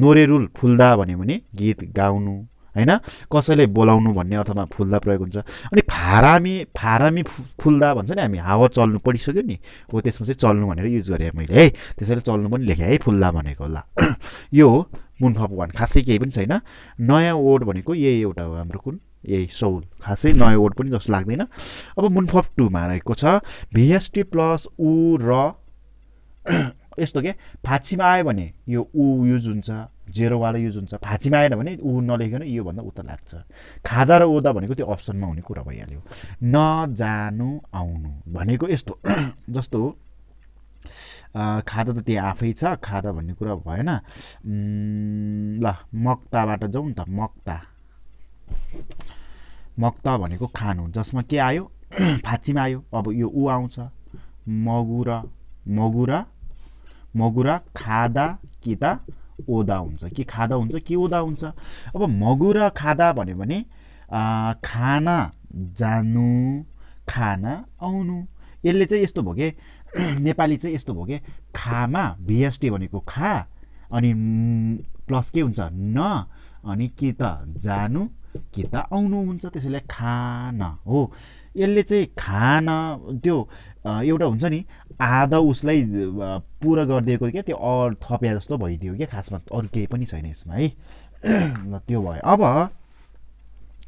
नोरे रुल फुल्दा भन्यो भने गीत गाउनु होइन? कसैलाई बोलाउनु भन्ने अर्थमा फुल्दा प्रयोग हुन्छ। अनि फारामी फारामी फुल्दा भन्छ नि हामी हावा चल्नु पढिसक्यो नि हो त्यसमा चाहिँ चल्नु भनेर युज गरेँ मैले है। त्यसैले चल्नु पनि लेखेँ है फुल्दा भनेको ल (clears throat) यो हो मुनफप वान खासै केही पनि छैन। नयाँ वर्ड भनेको यही एउटा हो हाम्रो कुन यही सौल। खासै नयाँ वर्ड पनि जस्तो लाग्दैन। अब मुनफप टूमा रहेको छ भिएसटी प्लस उ र (clears throat) यस्तो के? फाँचीमा आयो भने यो ऊ युज हुन्छ। जेरोवाला युज हुन्छ फाँचीमा आएन भने ऊ नलेखिकन योभन्दा उता लाग्छ। खादा र ओदा भनेको त्यो अप्सनमा हुने कुरा भइहाल्यो। नजानु आउनु भनेको यस्तो। (clears throat) जस्तो खादा त त्यहाँ आफै छ खादा भन्ने कुरा भएन। ल मक्ताबाट जाउँ नि त मक्ता। मक्ता भनेको खानु जसमा के आयो? (clears throat) फाँचीमा आयो। अब यो ऊ आउँछ। मगुरा मगुरा मगुरा खादा त ओदा हुन्छ कि खादा हुन्छ कि ओदा हुन्छ। अब मगुरा खादा भन्यो भने खाना जानु खाना आउनु। यसले चाहिँ यस्तो भयो कि (clears throat) नेपाली चाहिँ यस्तो भयो कि खामा भिएसटी भनेको खा अनि प्लस के हुन्छ न अनि कि त जानु कि त आउनु हुन्छ त्यसैले खान हो। यसले चाहिँ खान त्यो एउटा हुन्छ नि आधा उसलाई पुरा गरिदिएको क्या त्यो अर थप्या जस्तो भइदियो क्या खासमा अरू केही पनि छैन यसमा है? (clears throat) ल त्यो भयो। अब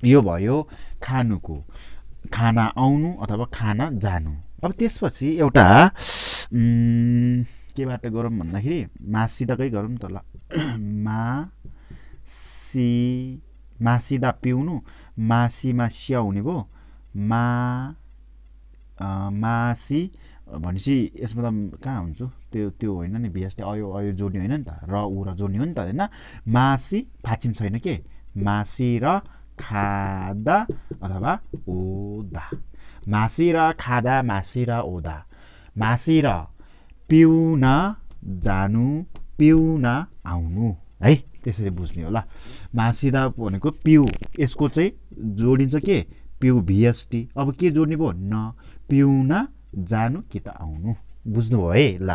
यो भयो खानुको। खाना आउनु अथवा खाना जानु। अब त्यसपछि एउटा केबाट गरौँ भन्दाखेरि मासिदाकै गरौँ त ल। (clears throat) मासी मासिदा पिउनु मासीमा सिया हुने भयो। मा मासी भनेपछि यसमा त कहाँ हुन्छु? त्यो त्यो होइन नि बिएसटी अयो अयो जोड्ने होइन नि त। र ऊ र जोड्ने हो नि त होइन। मासी फाचिन छैन के? मासी र खादा अथवा ओदा। मासी र खादा मासी र ओदा। मासी र पिउन जानु पिउन आउनु। है त्यसरी बुझ्ने होला। मासिदा भनेको पिउ। यसको चाहिँ जोडिन्छ के? पिउ भिएसटी। अब के जोड्ने भयो? न। पिउन जानु कि त आउनु? बुझ्नुभयो है ल।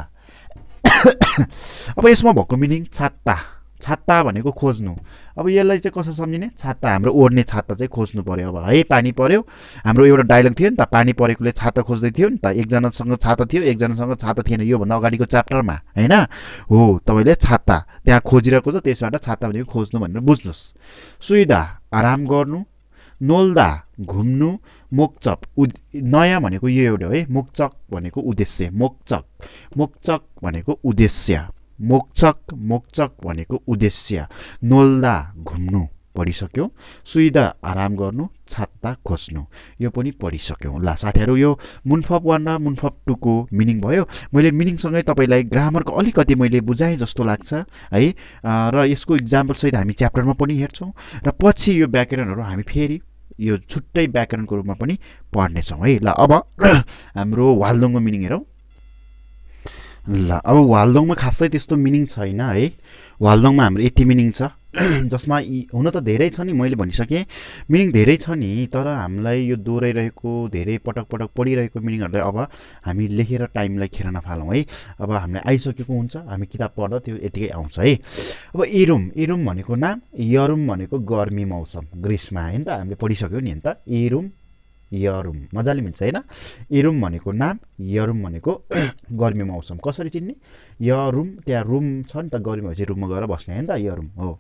(coughs) अब यसमा भएको मिनिङ छात्ता छाता भनेको खोज्नु। अब यसलाई चाहिँ कसो सम्झिने? छाता। हाम्रो ओढ्ने छाता चाहिँ खोज्नु पऱ्यो अब। है पानी पऱ्यो हाम्रो एउटा डायलग थियो नि त पानी परेकोले छाता खोज्दै थियो नि त। एकजनासँग छाता थियो एकजनासँग छाता थिएन। योभन्दा अगाडिको च्याप्टरमा होइन? हो तपाईँले छाता त्यहाँ खोजिरहेको छ त्यसबाट छाता भनेको खोज्नु भनेर बुझ्नुहोस्। सुविधा आराम गर्नु। नोल्दा घुम्नु। मोक्चक उद नयाँ भनेको यो एउटा है मोक्चक भनेको उद्देश्य मोक्चक मोक्चक भनेको उद्देश्य मोक्चक मोक्चक भनेको उद्देश्य नोल्दा घुम्नु पढिसक्यो सुइदा आराम गर्नु छात्ता खोज्नु यो पनि पढिसक्यौँ। ल साथीहरू यो मुनफप वान र मुनफप टूको मिनिङ भयो। मैले मिनिङसँगै तपाईँलाई ग्रामरको अलिकति मैले बुझाएँ जस्तो लाग्छ है र यसको इक्जाम्पलसहित हामी च्याप्टरमा पनि हेर्छौँ र पछि यो व्याकरणहरू हामी फेरि यो छुट्टै व्याकरणको रूपमा पनि पढ्नेछौँ है। ल अब (clears throat) हाम्रो वाल्दोङको मिनिङ हेरौँ। ल अब वाल्दोङमा खासै त्यस्तो मिनिङ छैन है। वाल्दोङमा हाम्रो यति मिनिङ छ। (clears throat) जसमा हुन त धेरै छ नि मैले भनिसकेँ। मिनिङ धेरै छ नि तर हामीलाई यो दोहोऱ्याइरहेको धेरै पटक पटक पढिरहेको मिनिङहरूलाई अब हामी लेखेर टाइमलाई खेर नफालौँ है। अब हामीलाई आइसकेको हुन्छ हामी किताब पढ्दा त्यो यतिकै आउँछ है। अब इरुम इरुम भनेको नाम यरुम भनेको गर्मी मौसम ग्रीष्म होइन त हामीले पढिसक्यो नि त इरुम यरुम। मजाले मिल्छ होइन? इरुम भनेको नाम यरुम भनेको (clears throat) गर्मी मौसम। कसरी चिन्ने? यरुम त्यहाँ रुम छ नि त गर्मी भएपछि रुममा गएर बस्ने होइन त? यरुम हो।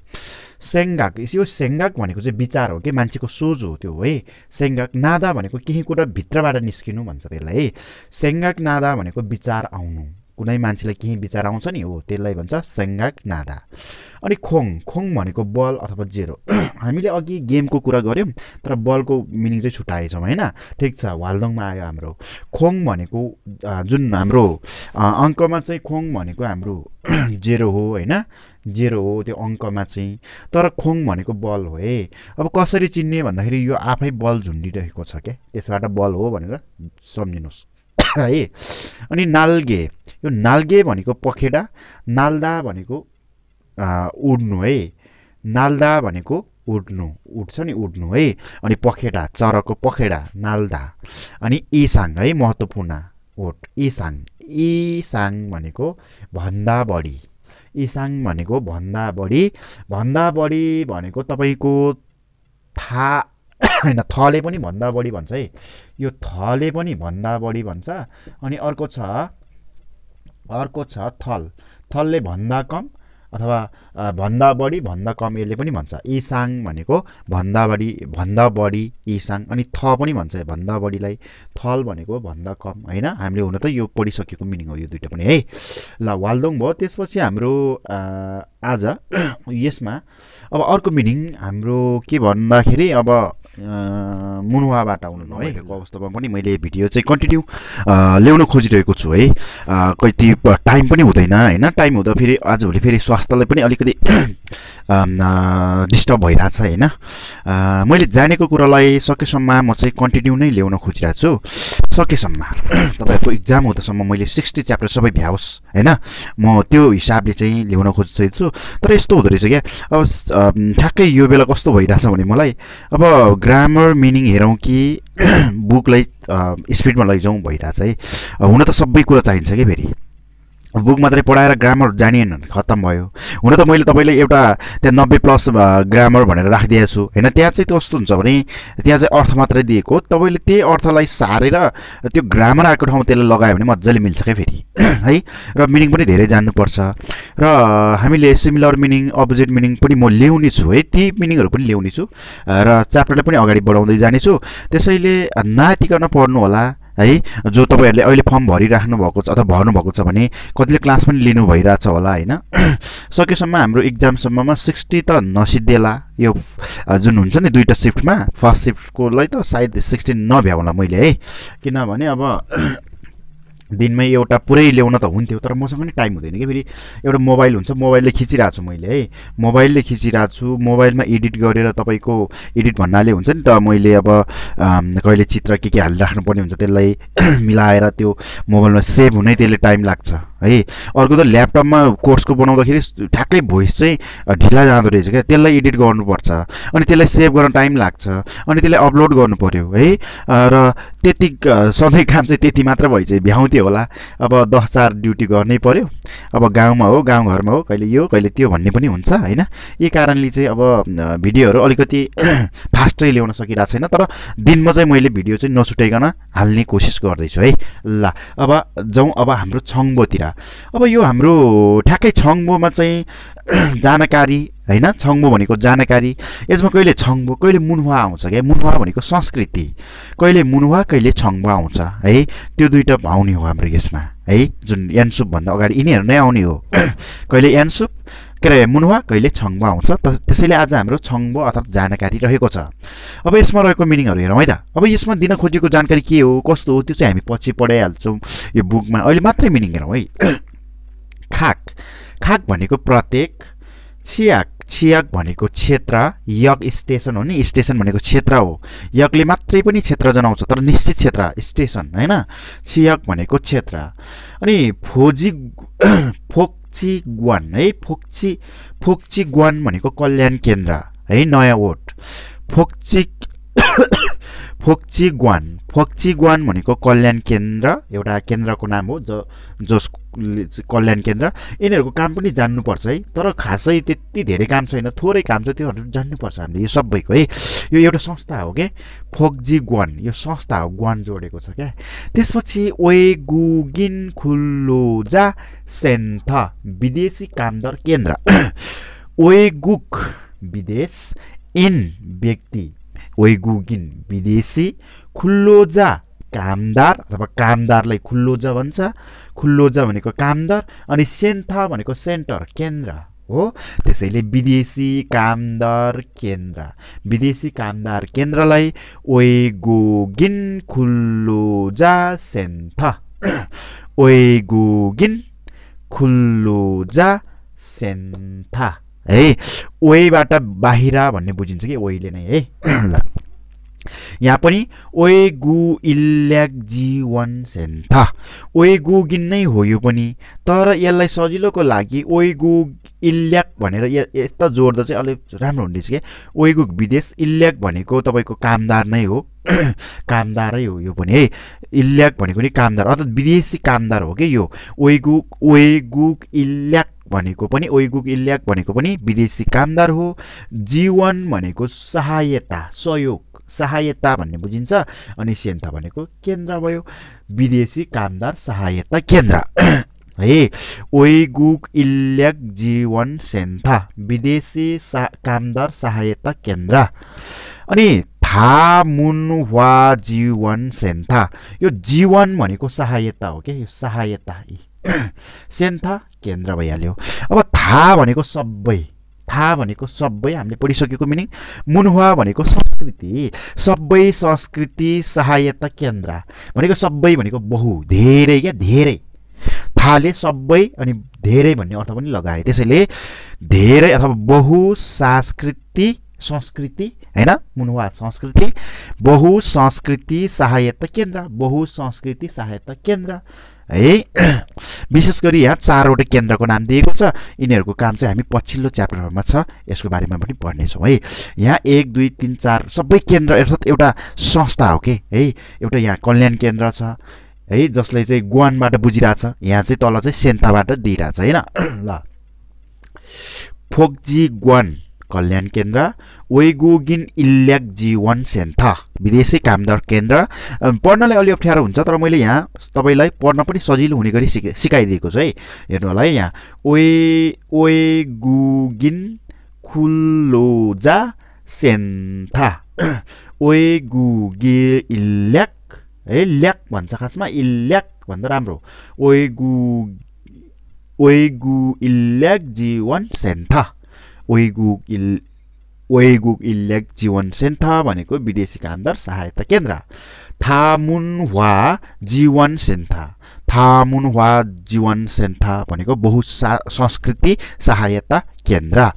सेङ्गाक यो सेङ्गाक भनेको चाहिँ विचार हो कि? मान्छेको सोच हो त्यो है? सेङ्गाक नादा भनेको केही कुरा भित्रबाट निस्किनु भन्छ त्यसलाई है? सेङ्गाक नादा भनेको विचार आउनु। कुनै मान्छेलाई केही विचार आउँछ नि हो त्यसलाई भन्छ सेङ्गाक नादा अनि खोङ खोङ भनेको बल अथवा जेरो। (clears throat) हामीले अघि गेमको कुरा गऱ्यौँ तर बलको मिनिङ चाहिँ छुट्याएछौँ होइन? ठिक छ वालदङमा आयो हाम्रो। खोङ भनेको जुन हाम्रो अङ्कमा चाहिँ खोङ भनेको हाम्रो (clears throat) जेरो हो होइन? जेरो हो त्यो अङ्कमा चाहिँ। तर खोङ भनेको बल हो है अब कसरी चिन्ने भन्दाखेरि यो आफै बल झुन्डिरहेको छ क्या त्यसबाट बल हो भनेर सम्झिनुहोस्। है। अनि नाल्गे यो नाल्गे भनेको पखेडा नाल्दा भनेको उड्नु है। नाल्दा भनेको उड्नु उड्छ नि उड्नु है। अनि पखेडा चराको पखेडा नाल्दा। अनि इसाङ है महत्त्वपूर्ण ओट इसाङ इसाङ भनेको भन्दा बढी इसाङ भनेको भन्दा बढी भन्दा बढी भनेको तपाईँको था होइन थले पनि भन्दा बढी भन्छ है। यो थले पनि भन्दा बढी भन्छ। अनि अर्को छ अर्को छ थल। थलले भन्दा कम अथवा भन्दा बढी भन्दा कम यसले पनि भन्छ। इसाङ भनेको भन्दा बढी भन्दा बढी इसाङ अनि थ पनि भन्छ भन्दा बढीलाई। थल भनेको भन्दा कम होइन? हामीले हुन त यो पढिसकेको मिनिङ हो यो दुइटा पनि है? ल वाल्दोङ भयो। त्यसपछि हाम्रो आज (clears throat) यसमा अब अर्को मिनिङ हाम्रो के भन्दाखेरि अब मुनुवाबाट आउनु नभएको अवस्थामा पनि मैले भिडियो चाहिँ कन्टिन्यू ल्याउन खोजिरहेको छु है। कति टाइम पनि हुँदैन होइन? टाइम हुँदा फेरि आजभोलि फेरि स्वास्थ्यलाई पनि अलिकति डिस्टर्ब भइरहेछ होइन? मैले जानेको कुरालाई सकेसम्म म चाहिँ कन्टिन्यू नै ल्याउन खोजिरहेको छु। सकेसम्म। (clears throat) तपाईँहरूको इक्जाम हुँदासम्म मैले सिक्सटी च्याप्टर सबै भ्याओस् होइन? म त्यो हिसाबले चाहिँ ल्याउन खोजिसकेको छु। तर यस्तो हुँदो रहेछ क्या। अब ठ्याक्कै यो बेला कस्तो भइरहेछ भने मलाई अब ग्रामर मिनिङ हेरौँ कि (clears throat) बुकलाई स्पिडमा लैजाउँ भइरहेछ है। हुन त सबै कुरा चाहिन्छ कि फेरि? बुक मात्रै पढाएर ग्रामर जानिएन खत्तम भयो। हुन त मैले तपाईँले एउटा त्यहाँ नब्बे प्लस ग्रामर भनेर राखिदिएको छु। होइन त्यहाँ चाहिँ कस्तो हुन्छ भने त्यहाँ चाहिँ अर्थ मात्रै दिएको। तपाईँले त्यही अर्थलाई सारेर त्यो ग्रामर आएको ठाउँमा त्यसलाई लगायो भने मजाले मिल्छ क्या फेरि। (clears throat) है र मिनिङ पनि धेरै जान्नुपर्छ। र हामीले सिमिलर मिनिङ अपोजिट मिनिङ पनि म ल्याउने छु है। ती मिनिङहरू पनि ल्याउने छु। र च्याप्टरलाई पनि अगाडि बढाउँदै जानेछु। त्यसैले नातिकन पढ्नु होला। है? जो तपाईँहरूले अहिले फर्म भरिराख्नु भएको छ अथवा भर्नुभएको छ भने कतिले क्लास पनि लिनु भइरहेछ होला होइन? (clears throat) सकेसम्म हाम्रो इक्जामसम्ममा सिक्सटी त नसिद्धेला यो जुन हुन्छ नि दुईवटा सिफ्टमा। फर्स्ट सिफ्टकोलाई त सायद सिक्सटिन नभ्याउला मैले है? किनभने अब दिनमै एउटा पुरै ल्याउन त हुन्थ्यो तर मसँग पनि टाइम हुँदैन कि फेरि एउटा मोबाइल हुन्छ मोबाइलले खिचिरहेको छु मैले है। मोबाइलले खिचिरहेको छु मोबाइलमा एडिट गरेर तपाईँको एडिट भन्नाले हुन्छ नि त मैले अब कहिले चित्र के के हालिराख्नुपर्ने हुन्छ त्यसलाई (clears throat) मिलाएर त्यो मोबाइलमा सेभ हुनै त्यसले टाइम लाग्छ है। अर्को त ल्यापटपमा कोर्सको बनाउँदाखेरि ठ्याक्कै भोइस चाहिँ ढिला जाँदो रहेछ क्या त्यसलाई एडिट गर्नुपर्छ अनि त्यसलाई सेभ गर्न टाइम लाग्छ अनि त्यसलाई अपलोड गर्नु पऱ्यो है। र त्यति सधैँ काम चाहिँ त्यति मात्र भइ चाहिँ भ्याउँथ्यो होला? अब दस चार ड्युटी गर्नै पऱ्यो अब गाउँमा हो गाउँघरमा हो कहिले यो कहिले त्यो भन्ने पनि हुन्छ होइन? यही कारणले चाहिँ अब भिडियोहरू अलिकति (clears throat) फास्टै ल्याउन सकिरहेको छैन तर दिनमा चाहिँ मैले भिडियो चाहिँ नछुटाइकन हाल्ने कोसिस गर्दैछु है? ल अब जाउँ अब हाम्रो छङ्बोतिर। अब यो हाम्रो ठ्याक्कै छङ्बोमा चाहिँ (clears throat) जानकारी होइन? छङ्बो भनेको जानकारी। यसमा कहिले छङ्बो कहिले मुनुवा आउँछ क्या? मुनुवा भनेको संस्कृति। कहिले मुनुवा कहिले छङ्बो आउँछ है? त्यो दुइटा आउने हो हाम्रो यसमा है? जुन यानसुपभन्दा अगाडि यिनीहरू नै आउने हो। (clears throat) कहिले यानसुप के अरे मुनुवा कहिले छङ्बो आउँछ। त त्यसैले आज हाम्रो छङ्बो अर्थात् जानकारी रहेको छ। अब यसमा रहेको मिनिङहरू हेरौँ है त अब यसमा दिन खोजेको जानकारी के हो कस्तो हो त्यो चाहिँ हामी पछि पढाइहाल्छौँ यो बुकमा। अहिले मात्रै मिनिङ हेरौँ है? (clears throat) खाक। खाक भनेको प्रत्येक छियाक छियाक भनेको क्षेत्र यक स्टेसन हो नि? स्टेसन भनेको क्षेत्र हो। यकले मात्रै पनि क्षेत्र जनाउँछ तर निश्चित क्षेत्र स्टेसन होइन? छियक भनेको क्षेत्र। अनि फोजी (clears throat) फोक्ची ग्वान है? फोक्ची फोक्ची ग्वान भनेको कल्याण केन्द्र है? नयाँ वोट। फोक्ची फोक्ची ग्वान फोक्ची ग्वान भनेको कल्याण केन्द्र एउटा केन्द्रको नाम हो जो जस कल्याण केन्द्र। यिनीहरूको काम पनि जान्नुपर्छ है तर खासै त्यति धेरै काम छैन थोरै काम छ त्योहरू जान्नुपर्छ हामीले यो सबैको है। यो एउटा संस्था हो क्या फोक्जी ग्वान यो संस्था हो ग्वान जोडेको छ क्या त्यसपछि ओएगुगिन खुल्लोजा सेन्थ विदेशी कामदार केन्द्र। (coughs) ओएगुक विदेश इन व्यक्ति ओइगुगिन विदेशी खुल्लोजा कामदार अथवा कामदारलाई खुल्लोजा भन्छ। खुल्लोजा भनेको कामदार अनि सेन्था भनेको सेन्टर केन्द्र हो। त्यसैले विदेशी कामदार केन्द्र। विदेशी कामदार केन्द्रलाई ओएगोगिन खुल्लोजा सेन्था। (clears throat) ओएगोगिन खुल्लोजा सेन्था। है। ओएबाट बाहिर भन्ने बुझिन्छ कि ओइले नै है। (coughs) ल। यहाँ पनि ओए गु इल्याक जीवन सेन्था। ओए गुगिन नै हो यो पनि तर यसलाई सजिलोको लागि ओए गु इल्याक भनेर यस्ता जोड्दा चाहिँ अलिक राम्रो हुनेछ क्या ओएगुक विदेश इल्याक भनेको तपाईँको कामदार नै हो। (coughs) कामदारै हो यो पनि है। इल्याक भनेको नि कामदार अर्थात् विदेशी कामदार हो कि यो? ओएगुक ओएगुक इल्याक भनेको पनि ओइगुक इल्याक भनेको पनि विदेशी कामदार हो। जीवन भनेको सहायता सहयोग सहायता भन्ने बुझिन्छ। अनि सेन्था भनेको केन्द्र भयो। विदेशी कामदार सहायता केन्द्र। (clears throat) है ओइगुक इल्याक जीवन सेन्था विदेशी सा कामदार सहायता केन्द्र। अनि था मुन वा जीवन सेन्था। यो जीवन भनेको सहायता हो क्या? यो सहायता (clears throat) सेन्था केन्द्र भइहाल्यो। अब थाहा भनेको सबै थाहा भनेको सबै हामीले पढिसकेको मिनिङ। मुनहुवा भनेको संस्कृति सबै संस्कृति सहायता केन्द्र भनेको सबै भनेको बहु धेरै क्या धेरै। थाले सबै अनि धेरै भन्ने अर्थ पनि लगाए त्यसैले धेरै अथवा बहु सांस्कृति संस्कृति होइन? मुनुवा संस्कृति बहु संस्कृति सहायता केन्द्र बहु संस्कृति सहायता केन्द्र। है? (clears throat) विशेष गरी यहाँ चारवटा केन्द्रको नाम दिएको छ। यिनीहरूको काम चाहिँ हामी पछिल्लो च्याप्टरहरूमा छ। यसको बारेमा पनि पढ्नेछौँ है। यहाँ एक दुई तिन चार सबै केन्द्र अर्थात् एउटा संस्था हो कि है? एउटा यहाँ कल्याण केन्द्र छ है? जसले चाहिँ गुवानबाट बुझिरहेछ। यहाँ चाहिँ तल चाहिँ सेन्ताबाट दिइरहेछ होइन? (clears throat) ल। फोक्जी गुवान। कल्याण केन्द्र वेगुगिन इल्याक जीवन सेन्था विदेशी कामदार केन्द्र। पढ्नलाई अलि अप्ठ्यारो हुन्छ तर मैले यहाँ तपाईँलाई पढ्न पनि सजिलो हुने गरी सिक सिकाइदिएको छु है। हेर्नु होला है यहाँ वे वेगुगिन खुल्लोजा सेन्था। (clears throat) वेगुगे इल्याक है ल्याक भन्छ खासमा इल्याक भन्दा राम्रो वेगु वेगु इल्याक जीवन सेन्था। इल वेगुक इल्याक जीवन सेन्था भनेको विदेशी कामदार सहायता केन्द्र। थामुनवा जीवन सेन्था। थामुनवा जीवन सेन्था भनेको बहु संस्कृति सहायता केन्द्र।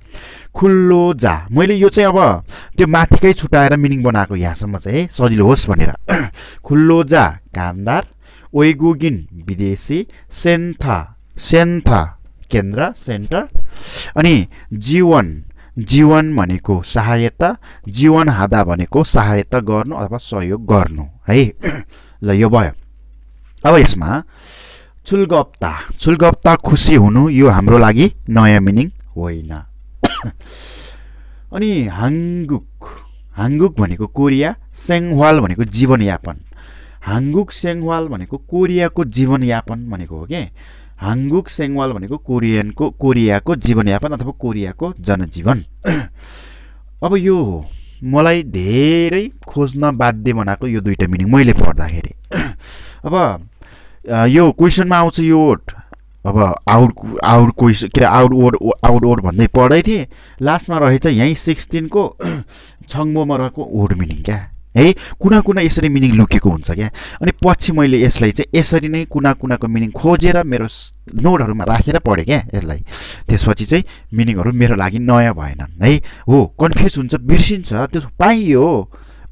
खुल्लो जा। मैले यो चाहिँ अब त्यो माथिकै छुट्याएर मिनिङ बनाएको यहाँसम्म चाहिँ सजिलो होस् भनेर। (clears throat) खुल्लो जा। कामदार वेगुगिन विदेशी सेन्था सेन्था केन्द्र सेन्टर अनि जीवन जीवन भनेको सहायता जीवन हादा भनेको सहायता गर्नु अथवा सहयोग गर्नु है? (clears throat) ल यो भयो। अब यसमा चुलगप्ता चुलगप्ता खुसी हुनु यो हाम्रो लागि नयाँ मिनिङ होइन। (clears throat) अनि हाङ्गुक हाङ्गुक भनेको कोरिया सेङवाल भनेको जीवनयापन। हाङ्गुक सेङवाल भनेको कोरियाको जीवनयापन भनेको हो कि? हाङ्गुक सेङवाल भनेको कोरियनको कोरियाको जीवनयापन अथवा कोरियाको जनजीवन। (clears throat) अब यो मलाई धेरै खोज्न बाध्य बनाएको यो दुइटा मिनिङ मैले पढ्दाखेरि। (clears throat) अब यो क्वेसनमा आउँछ यो अब आउट आउट क्वेसन के अरे आउट ओड आउट ओड भन्दै पढै थिएँ। लास्टमा रहेछ यहीँ सिक्सटिनको (clears throat) छङ्बोमा रहेको ओड मिनिङ क्या। है? कुना कुना यसरी मिनिङ लुकेको हुन्छ क्या? अनि पछि मैले यसलाई चाहिँ यसरी नै कुना कुनाको मिनिङ खोजेर मेरो नोटहरूमा राखेर पढेँ क्या यसलाई। त्यसपछि चाहिँ मिनिङहरू मेरो लागि नयाँ भएनन् है? हो कन्फ्युज हुन्छ बिर्सिन्छ त्यो पाइयो।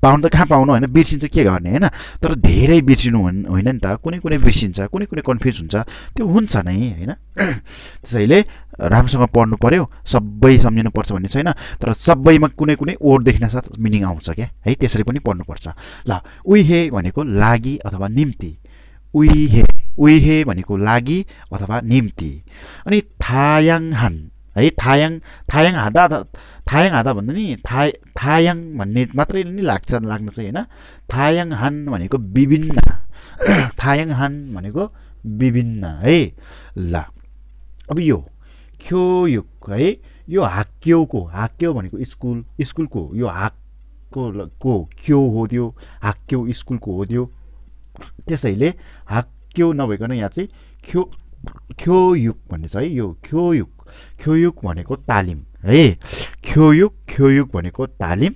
पाउनु त कहाँ पाउनु होइन? बिर्सिन्छ के गर्ने होइन? तर धेरै बिर्सिनु होइन नि त? कुनै कुनै बिर्सिन्छ कुनै कुनै कन्फ्युज हुन्छ त्यो हुन्छ नै होइन? (clears throat) त्यसैले राम्रोसँग पढ्नु पऱ्यो सबै सम्झिनुपर्छ भन्ने छैन तर सबैमा कुनै कुनै ओड देखिन साथ मिनिङ आउँछ क्या है त्यसरी पनि पढ्नुपर्छ। ल उइहे भनेको लागि अथवा निम्ति। उइहे उइहे भनेको लागि अथवा निम्ति। अनि थायाङहान है थायाङ थायाङ हादा थायाङ हादा भन्दा नि था थायाङ भन्ने मात्रै नि लाग्छ लाग्न चाहिँ होइन। थायाङ हान भनेको विभिन्न थायाङ हान भनेको विभिन्न है ल। अब यो ख्योयुक है यो हाक्यौको हाक्यौ भनेको स्कुल स्कुलको यो हाकको को क्यो हो त्यो हाक्यौ स्कुलको हो त्यो त्यसैले हाक्यौ नभइकन यहाँ चाहिँ ख्यो ख्योयुक भन्ने छ है यो ख्योयुक ख्योयुक भनेको तालिम है ख्योयुक ख्योयुक भनेको तालिम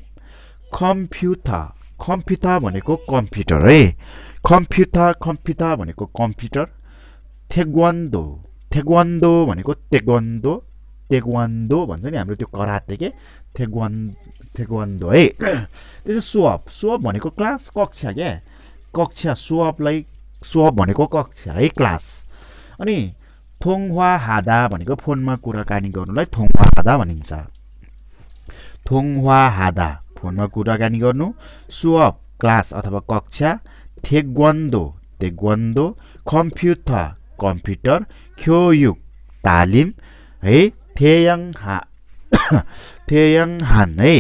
कम्प्युटर कम्प्युटर भनेको कम्प्युटर है कम्प्युटर कम्प्युटर भनेको कम्प्युटर थेग्वान्दो थेग्वान्दो भनेको तेग्वान्दो तेग्वान्दो भन्छ नि हाम्रो त्यो कराते के थेग्वान थेग्वान्दो है त्यसो सुअप सुअप भनेको क्लास कक्षा क्या कक्षा सुअपलाई सुअप भनेको कक्षा है क्लास अनि थोङवा हादा भनेको फोनमा कुराकानी गर्नुलाई थोङवा हादा भनिन्छ थोङवा हादा फोनमा कुराकानी गर्नु सुअप क्लास अथवा कक्षा थेग्वान्दो तेग्वान्दो कम्प्युटर कम्प्युटर ख्योयुक तालिम है थेयङ हा थेयङ हान है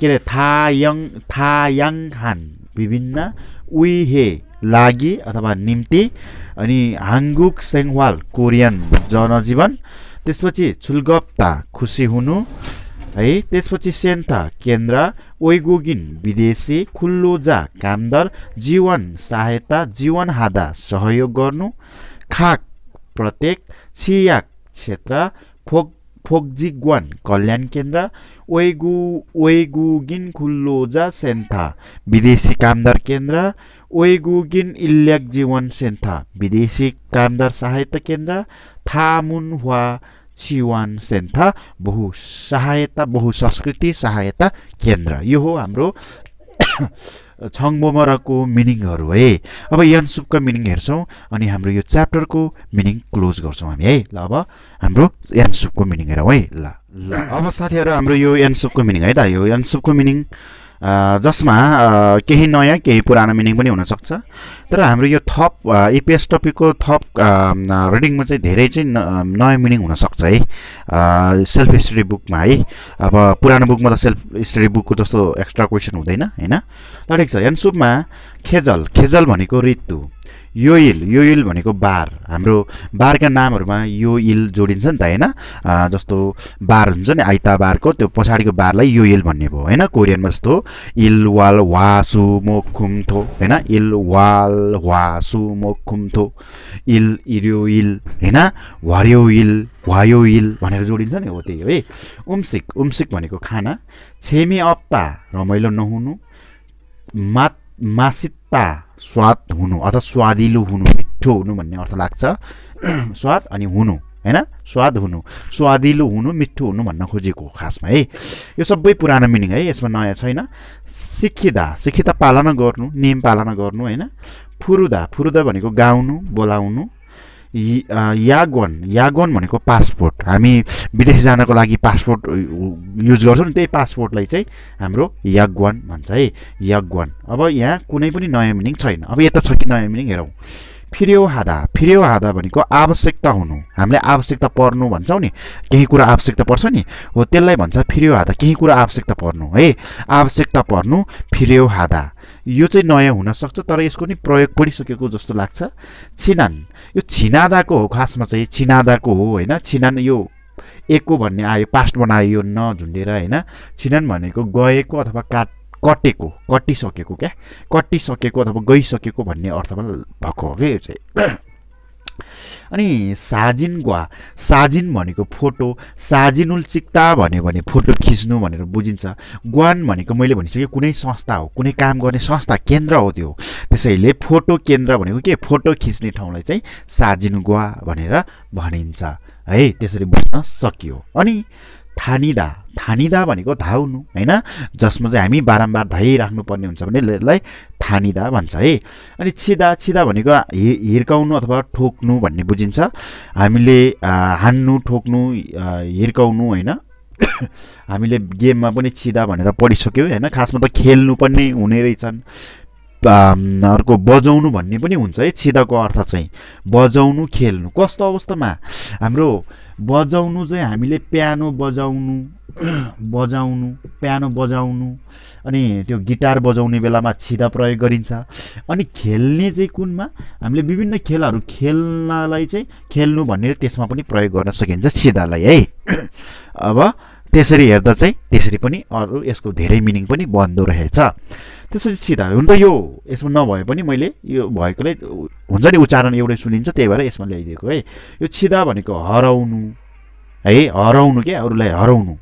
के अरे थायङ थायाङ हान विभिन्न उइहे लागि अथवा निम्ति अनि हाङ्गुक सेङवाल कोरियन जनजीवन त्यसपछि छुलगप्ता खुसी हुनु है त्यसपछि सेन्था केन्द्र ओइगुगिन विदेशी खुल्लोजा कामदार जीवन सहायता जीवन हादा सहयोग गर्नु खाक प्रत्येक छियाक क्षेत्र फोक फोक्जिग्वान कल्याण केन्द्र वेगु वेगुगिन खुल्लोजा सेन्था विदेशी कामदार केन्द्र वेगुगिन इल्याक जीवन सेन्था विदेशी कामदार सहायता केन्द्र थामुनवा चिवान सेन्था बहु सहायता बहु संस्कृति सहायता केन्द्र। यो हो हाम्रो छङबोमरको मिनिङहरू है अब यनसुपको मिनिङ हेर्छौँ अनि हाम्रो यो च्याप्टरको मिनिङ क्लोज गर्छौँ हामी है ल अब हाम्रो यनसुपको मिनिङ हेरौँ है ल ल अब साथीहरू हाम्रो यो यनसुपको मिनिङ है त यो यनसुपको मिनिङ जसमा केही नयाँ केही पुरानो मिनिङ पनि हुनसक्छ। तर हाम्रो यो थप इपिएस टपिकको थप रिडिङमा चाहिँ धेरै चाहिँ नयाँ मिनिङ हुनसक्छ है। सेल्फ स्टडी बुकमा है। अब पुरानो बुकमा त सेल्फ स्टडी बुकको जस्तो एक्स्ट्रा क्वेसन हुँदैन होइन? ठिक छ। एनसुपमा खेजल खेजल भनेको ऋतु। यो इल यो इल भनेको बार। हाम्रो बारका नामहरूमा यो इल जोडिन्छ नि त होइन? जस्तो बार हुन्छ नि आइताबारको त्यो पछाडिको बारलाई यो इल भन्ने भयो होइन? कोरियनमा जस्तो इल वाल वा सु मो खुम थो होइन? इल वाल वा सु मो खुम थो इल इर्यो इल होइन? वार्यो इल वायो इल भनेर जोडिन्छ नि हो त्यही है उम्सिक उम्सिक भनेको खाना। छेमे अप्ता रमाइलो नहुनु। मा मासित्ता स्वाद हुनु अथवा स्वादिलो हुनु मिठो हुनु भन्ने अर्थ लाग्छ। (clears throat) स्वाद अनि हुनु होइन? स्वाद हुनु स्वादिलो हुनु मिठो हुनु भन्न खोजेको खासमा है? यो सबै पुरानो मिनिङ है यसमा नयाँ छैन। सिकिदा सिकिदा पालना गर्नु नियम पालना गर्नु होइन? फुरुदा फुरुदा भनेको गाउनु बोलाउनु यागवन यागवन भनेको पासपोर्ट हामी विदेश जानको लागि पासपोर्ट युज गर्छौँ नि त्यही पासपोर्टलाई चाहिँ हाम्रो यागवन भन्छ है यागवन। अब यहाँ कुनै पनि नयाँ मिनिङ छैन। अब यता छ कि नयाँ मिनिङ हेरौँ। फिर्यो हादा फिर्यो हादा भनेको आवश्यकता हुनु। हामीले आवश्यकता पर्नु भन्छौँ नि। केही कुरा आवश्यकता पर्छ नि। हो त्यसलाई भन्छ फिर्यो हादा केही कुरा आवश्यकता पर्नु है। आवश्यकता पर्नु फिर्यो हादा यो चाहिँ नयाँ हुनसक्छ तर यसको नि प्रयोग पढिसकेको जस्तो लाग्छ। छिनान। यो छिनादाको हो खासमा चाहिँ छिनादाको हो होइन? छिनान यो एको भन्ने आयो पास्ट बनायो यो नझुन्डेर होइन? छिनान भनेको गएको अथवा काट कटेको कटिसकेको क्या? कटिसकेको अथवा गइसकेको भन्ने अर्थमा भएको हो क्या यो चाहिँ। अनि साजिन ग्वा साजिन भनेको फोटो साजिनुल चिक्ता भन्यो भने फोटो खिच्नु भनेर बुझिन्छ। ग्वान भनेको मैले भनिसकेँ कुनै संस्था हो कुनै काम गर्ने संस्था केन्द्र हो त्यो त्यसैले फोटो केन्द्र भनेको के? फोटो खिच्ने ठाउँलाई चाहिँ साजिन ग्वा भनेर भनिन्छ। है त्यसरी बुझ्न सकियो। अनि थानिदा थानिदा भनेको धाउनु होइन? जसमा चाहिँ हामी बारम्बार धाइराख्नुपर्ने हुन्छ भने यसलाई थानिदा भन्छ है? अनि छिदा छिदा भनेको हि हिर्काउनु अथवा ठोक्नु भन्ने बुझिन्छ। हामीले हान्नु ठोक्नु हिर्काउनु होइन? (coughs) हामीले गेममा पनि छिदा भनेर पढिसक्यौँ होइन? खासमा त खेल्नु पनि हुने रहेछन्। अर्को बजाउनु भन्ने पनि हुन्छ है? छिदाको अर्थ चाहिँ बजाउनु खेल्नु। कस्तो अवस्थामा हाम्रो बजाउनु चाहिँ हामीले पियानो बजाउनु बजाउनु पियानो बजाउनु अनि त्यो गिटार बजाउने बेलामा छिदा प्रयोग गरिन्छ। अनि खेल्ने चाहिँ कुनमा हामीले विभिन्न खेलहरू खेल्नलाई चाहिँ खेल्नु भन्ने त्यसमा पनि प्रयोग गर्न सकिन्छ छिदालाई है। अब त्यसरी हेर्दा चाहिँ त्यसरी पनि अरू यसको धेरै मिनिङ पनि बन्दो रहेछ। त्यसपछि छिदा हुन त यो यसमा नभए पनि मैले यो भएकोले हुन्छ नि उच्चारण एउटै सुनिन्छ त्यही भएर यसमा ल्याइदिएको है। यो छिदा भनेको हराउनु है हराउनु के? अरूलाई हराउनु।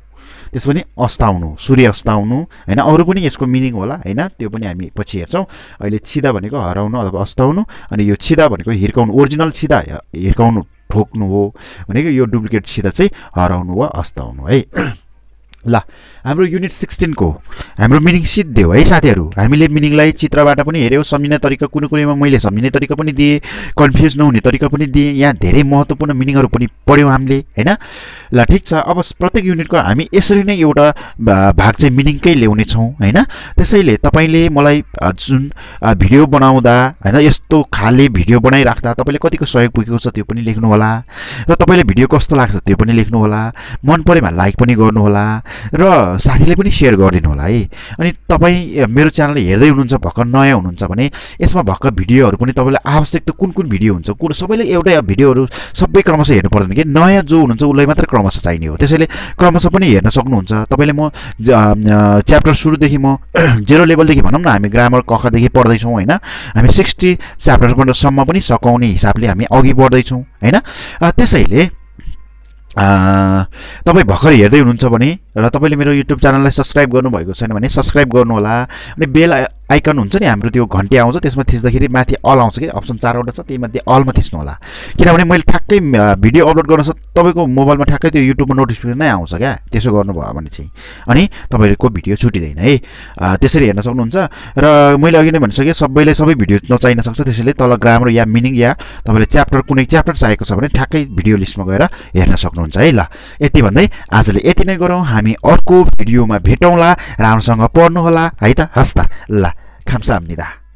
त्यसो पनि अस्ताउनु सूर्य अस्ताउनु होइन? अरू पनि यसको मिनिङ होला होइन? त्यो पनि हामी पछि हेर्छौँ। अहिले छिदा भनेको हराउनु अथवा अस्ताउनु अनि यो छिदा भनेको हिर्काउनु ओरिजिनल छिदा हिर्काउनु ठोक्नु हो भनेको यो डुप्लिकेट छिदा चाहिँ हराउनु वा अस्ताउनु है। ल हाम्रो युनिट सिक्सटिनको हाम्रो मिनिङ सिद्धियो है साथीहरू। हामीले मिनिङलाई चित्रबाट पनि हेऱ्यौँ सम्झिने तरिका कुनै कुनैमा मैले सम्झिने तरिका पनि दिएँ कन्फ्युज नहुने तरिका पनि दिएँ यहाँ धेरै महत्त्वपूर्ण मिनिङहरू पनि पढ्यौँ हामीले होइन? ल ठिक छ अब प्रत्येक युनिटको हामी यसरी नै एउटा भाग चाहिँ मिनिङकै ल्याउने छौँ होइन? त्यसैले तपाईँले मलाई जुन भिडियो बनाउँदा होइन यस्तो खाले भिडियो बनाइराख्दा तपाईँले कतिको सहयोग पुगेको छ त्यो पनि लेख्नुहोला र तपाईँलाई भिडियो कस्तो लाग्छ त्यो पनि लेख्नुहोला मन परेमा लाइक पनि गर्नुहोला र साथीले पनि सेयर गरिदिनु होला है। अनि तपाईँ मेरो च्यानल हेर्दै हुनुहुन्छ भर्खर नयाँ हुनुहुन्छ भने यसमा भर्खर भिडियोहरू पनि तपाईँलाई आवश्यक त कुन कुन भिडियो हुन्छ कुन सबैलाई एउटै भिडियोहरू सबै क्रमशः हेर्नु पर्दैन कि नयाँ जो हुनुहुन्छ उसलाई मात्रै क्रमशः चाहिने हो। त्यसैले क्रमशः पनि हेर्न सक्नुहुन्छ। तपाईँले म च्याप्टर सुरुदेखि म (clears throat) जेरो लेभलदेखि भनौँ न हामी ग्रामर कखदेखि पढ्दैछौँ होइन? हामी सिक्सटी च्याप्टरसम्म पनि सकाउने हिसाबले हामी अघि बढ्दैछौँ होइन? त्यसैले तपाईँ भर्खर हेर्दै हुनुहुन्छ भने र तपाईँले मेरो युट्युब च्यानललाई सब्सक्राइब गर्नुभएको छैन भने सब्सक्राइब गर्नुहोला। अनि बेल आइकन हुन्छ नि हाम्रो त्यो घन्टी आउँछ त्यसमा थिच्दाखेरि माथि अल आउँछ कि अप्सन चारवटा छ त्यही अलमा थिच्नु होला। किनभने मैले ठ्याक्कै भिडियो अपलोड गर्न सक् तपाईँको मोबाइलमा ठ्याक्कै त्यो युट्युबमा नोटिफिकेसन नै आउँछ क्या त्यसो गर्नुभयो भने चाहिँ। अनि तपाईँहरूको भिडियो छुटिँदैन है। त्यसरी हेर्न सक्नुहुन्छ। र मैले अघि नै भनिसकेँ सबैलाई सबै भिडियो नचाहिन सक्छ त्यसैले तल ग्रामर या मिनिङ या तपाईँले च्याप्टर कुनै च्याप्टर चाहिएको छ भने ठ्याक्कै भिडियो लिस्टमा गएर हेर्न सक्नुहुन्छ है। ल यति भन्दै आजले यति नै गरौँ। हामी अर्को भिडियोमा भेटौँला राम्रोसँग पढ्नुहोला है त हस् त ल। 감사합니다.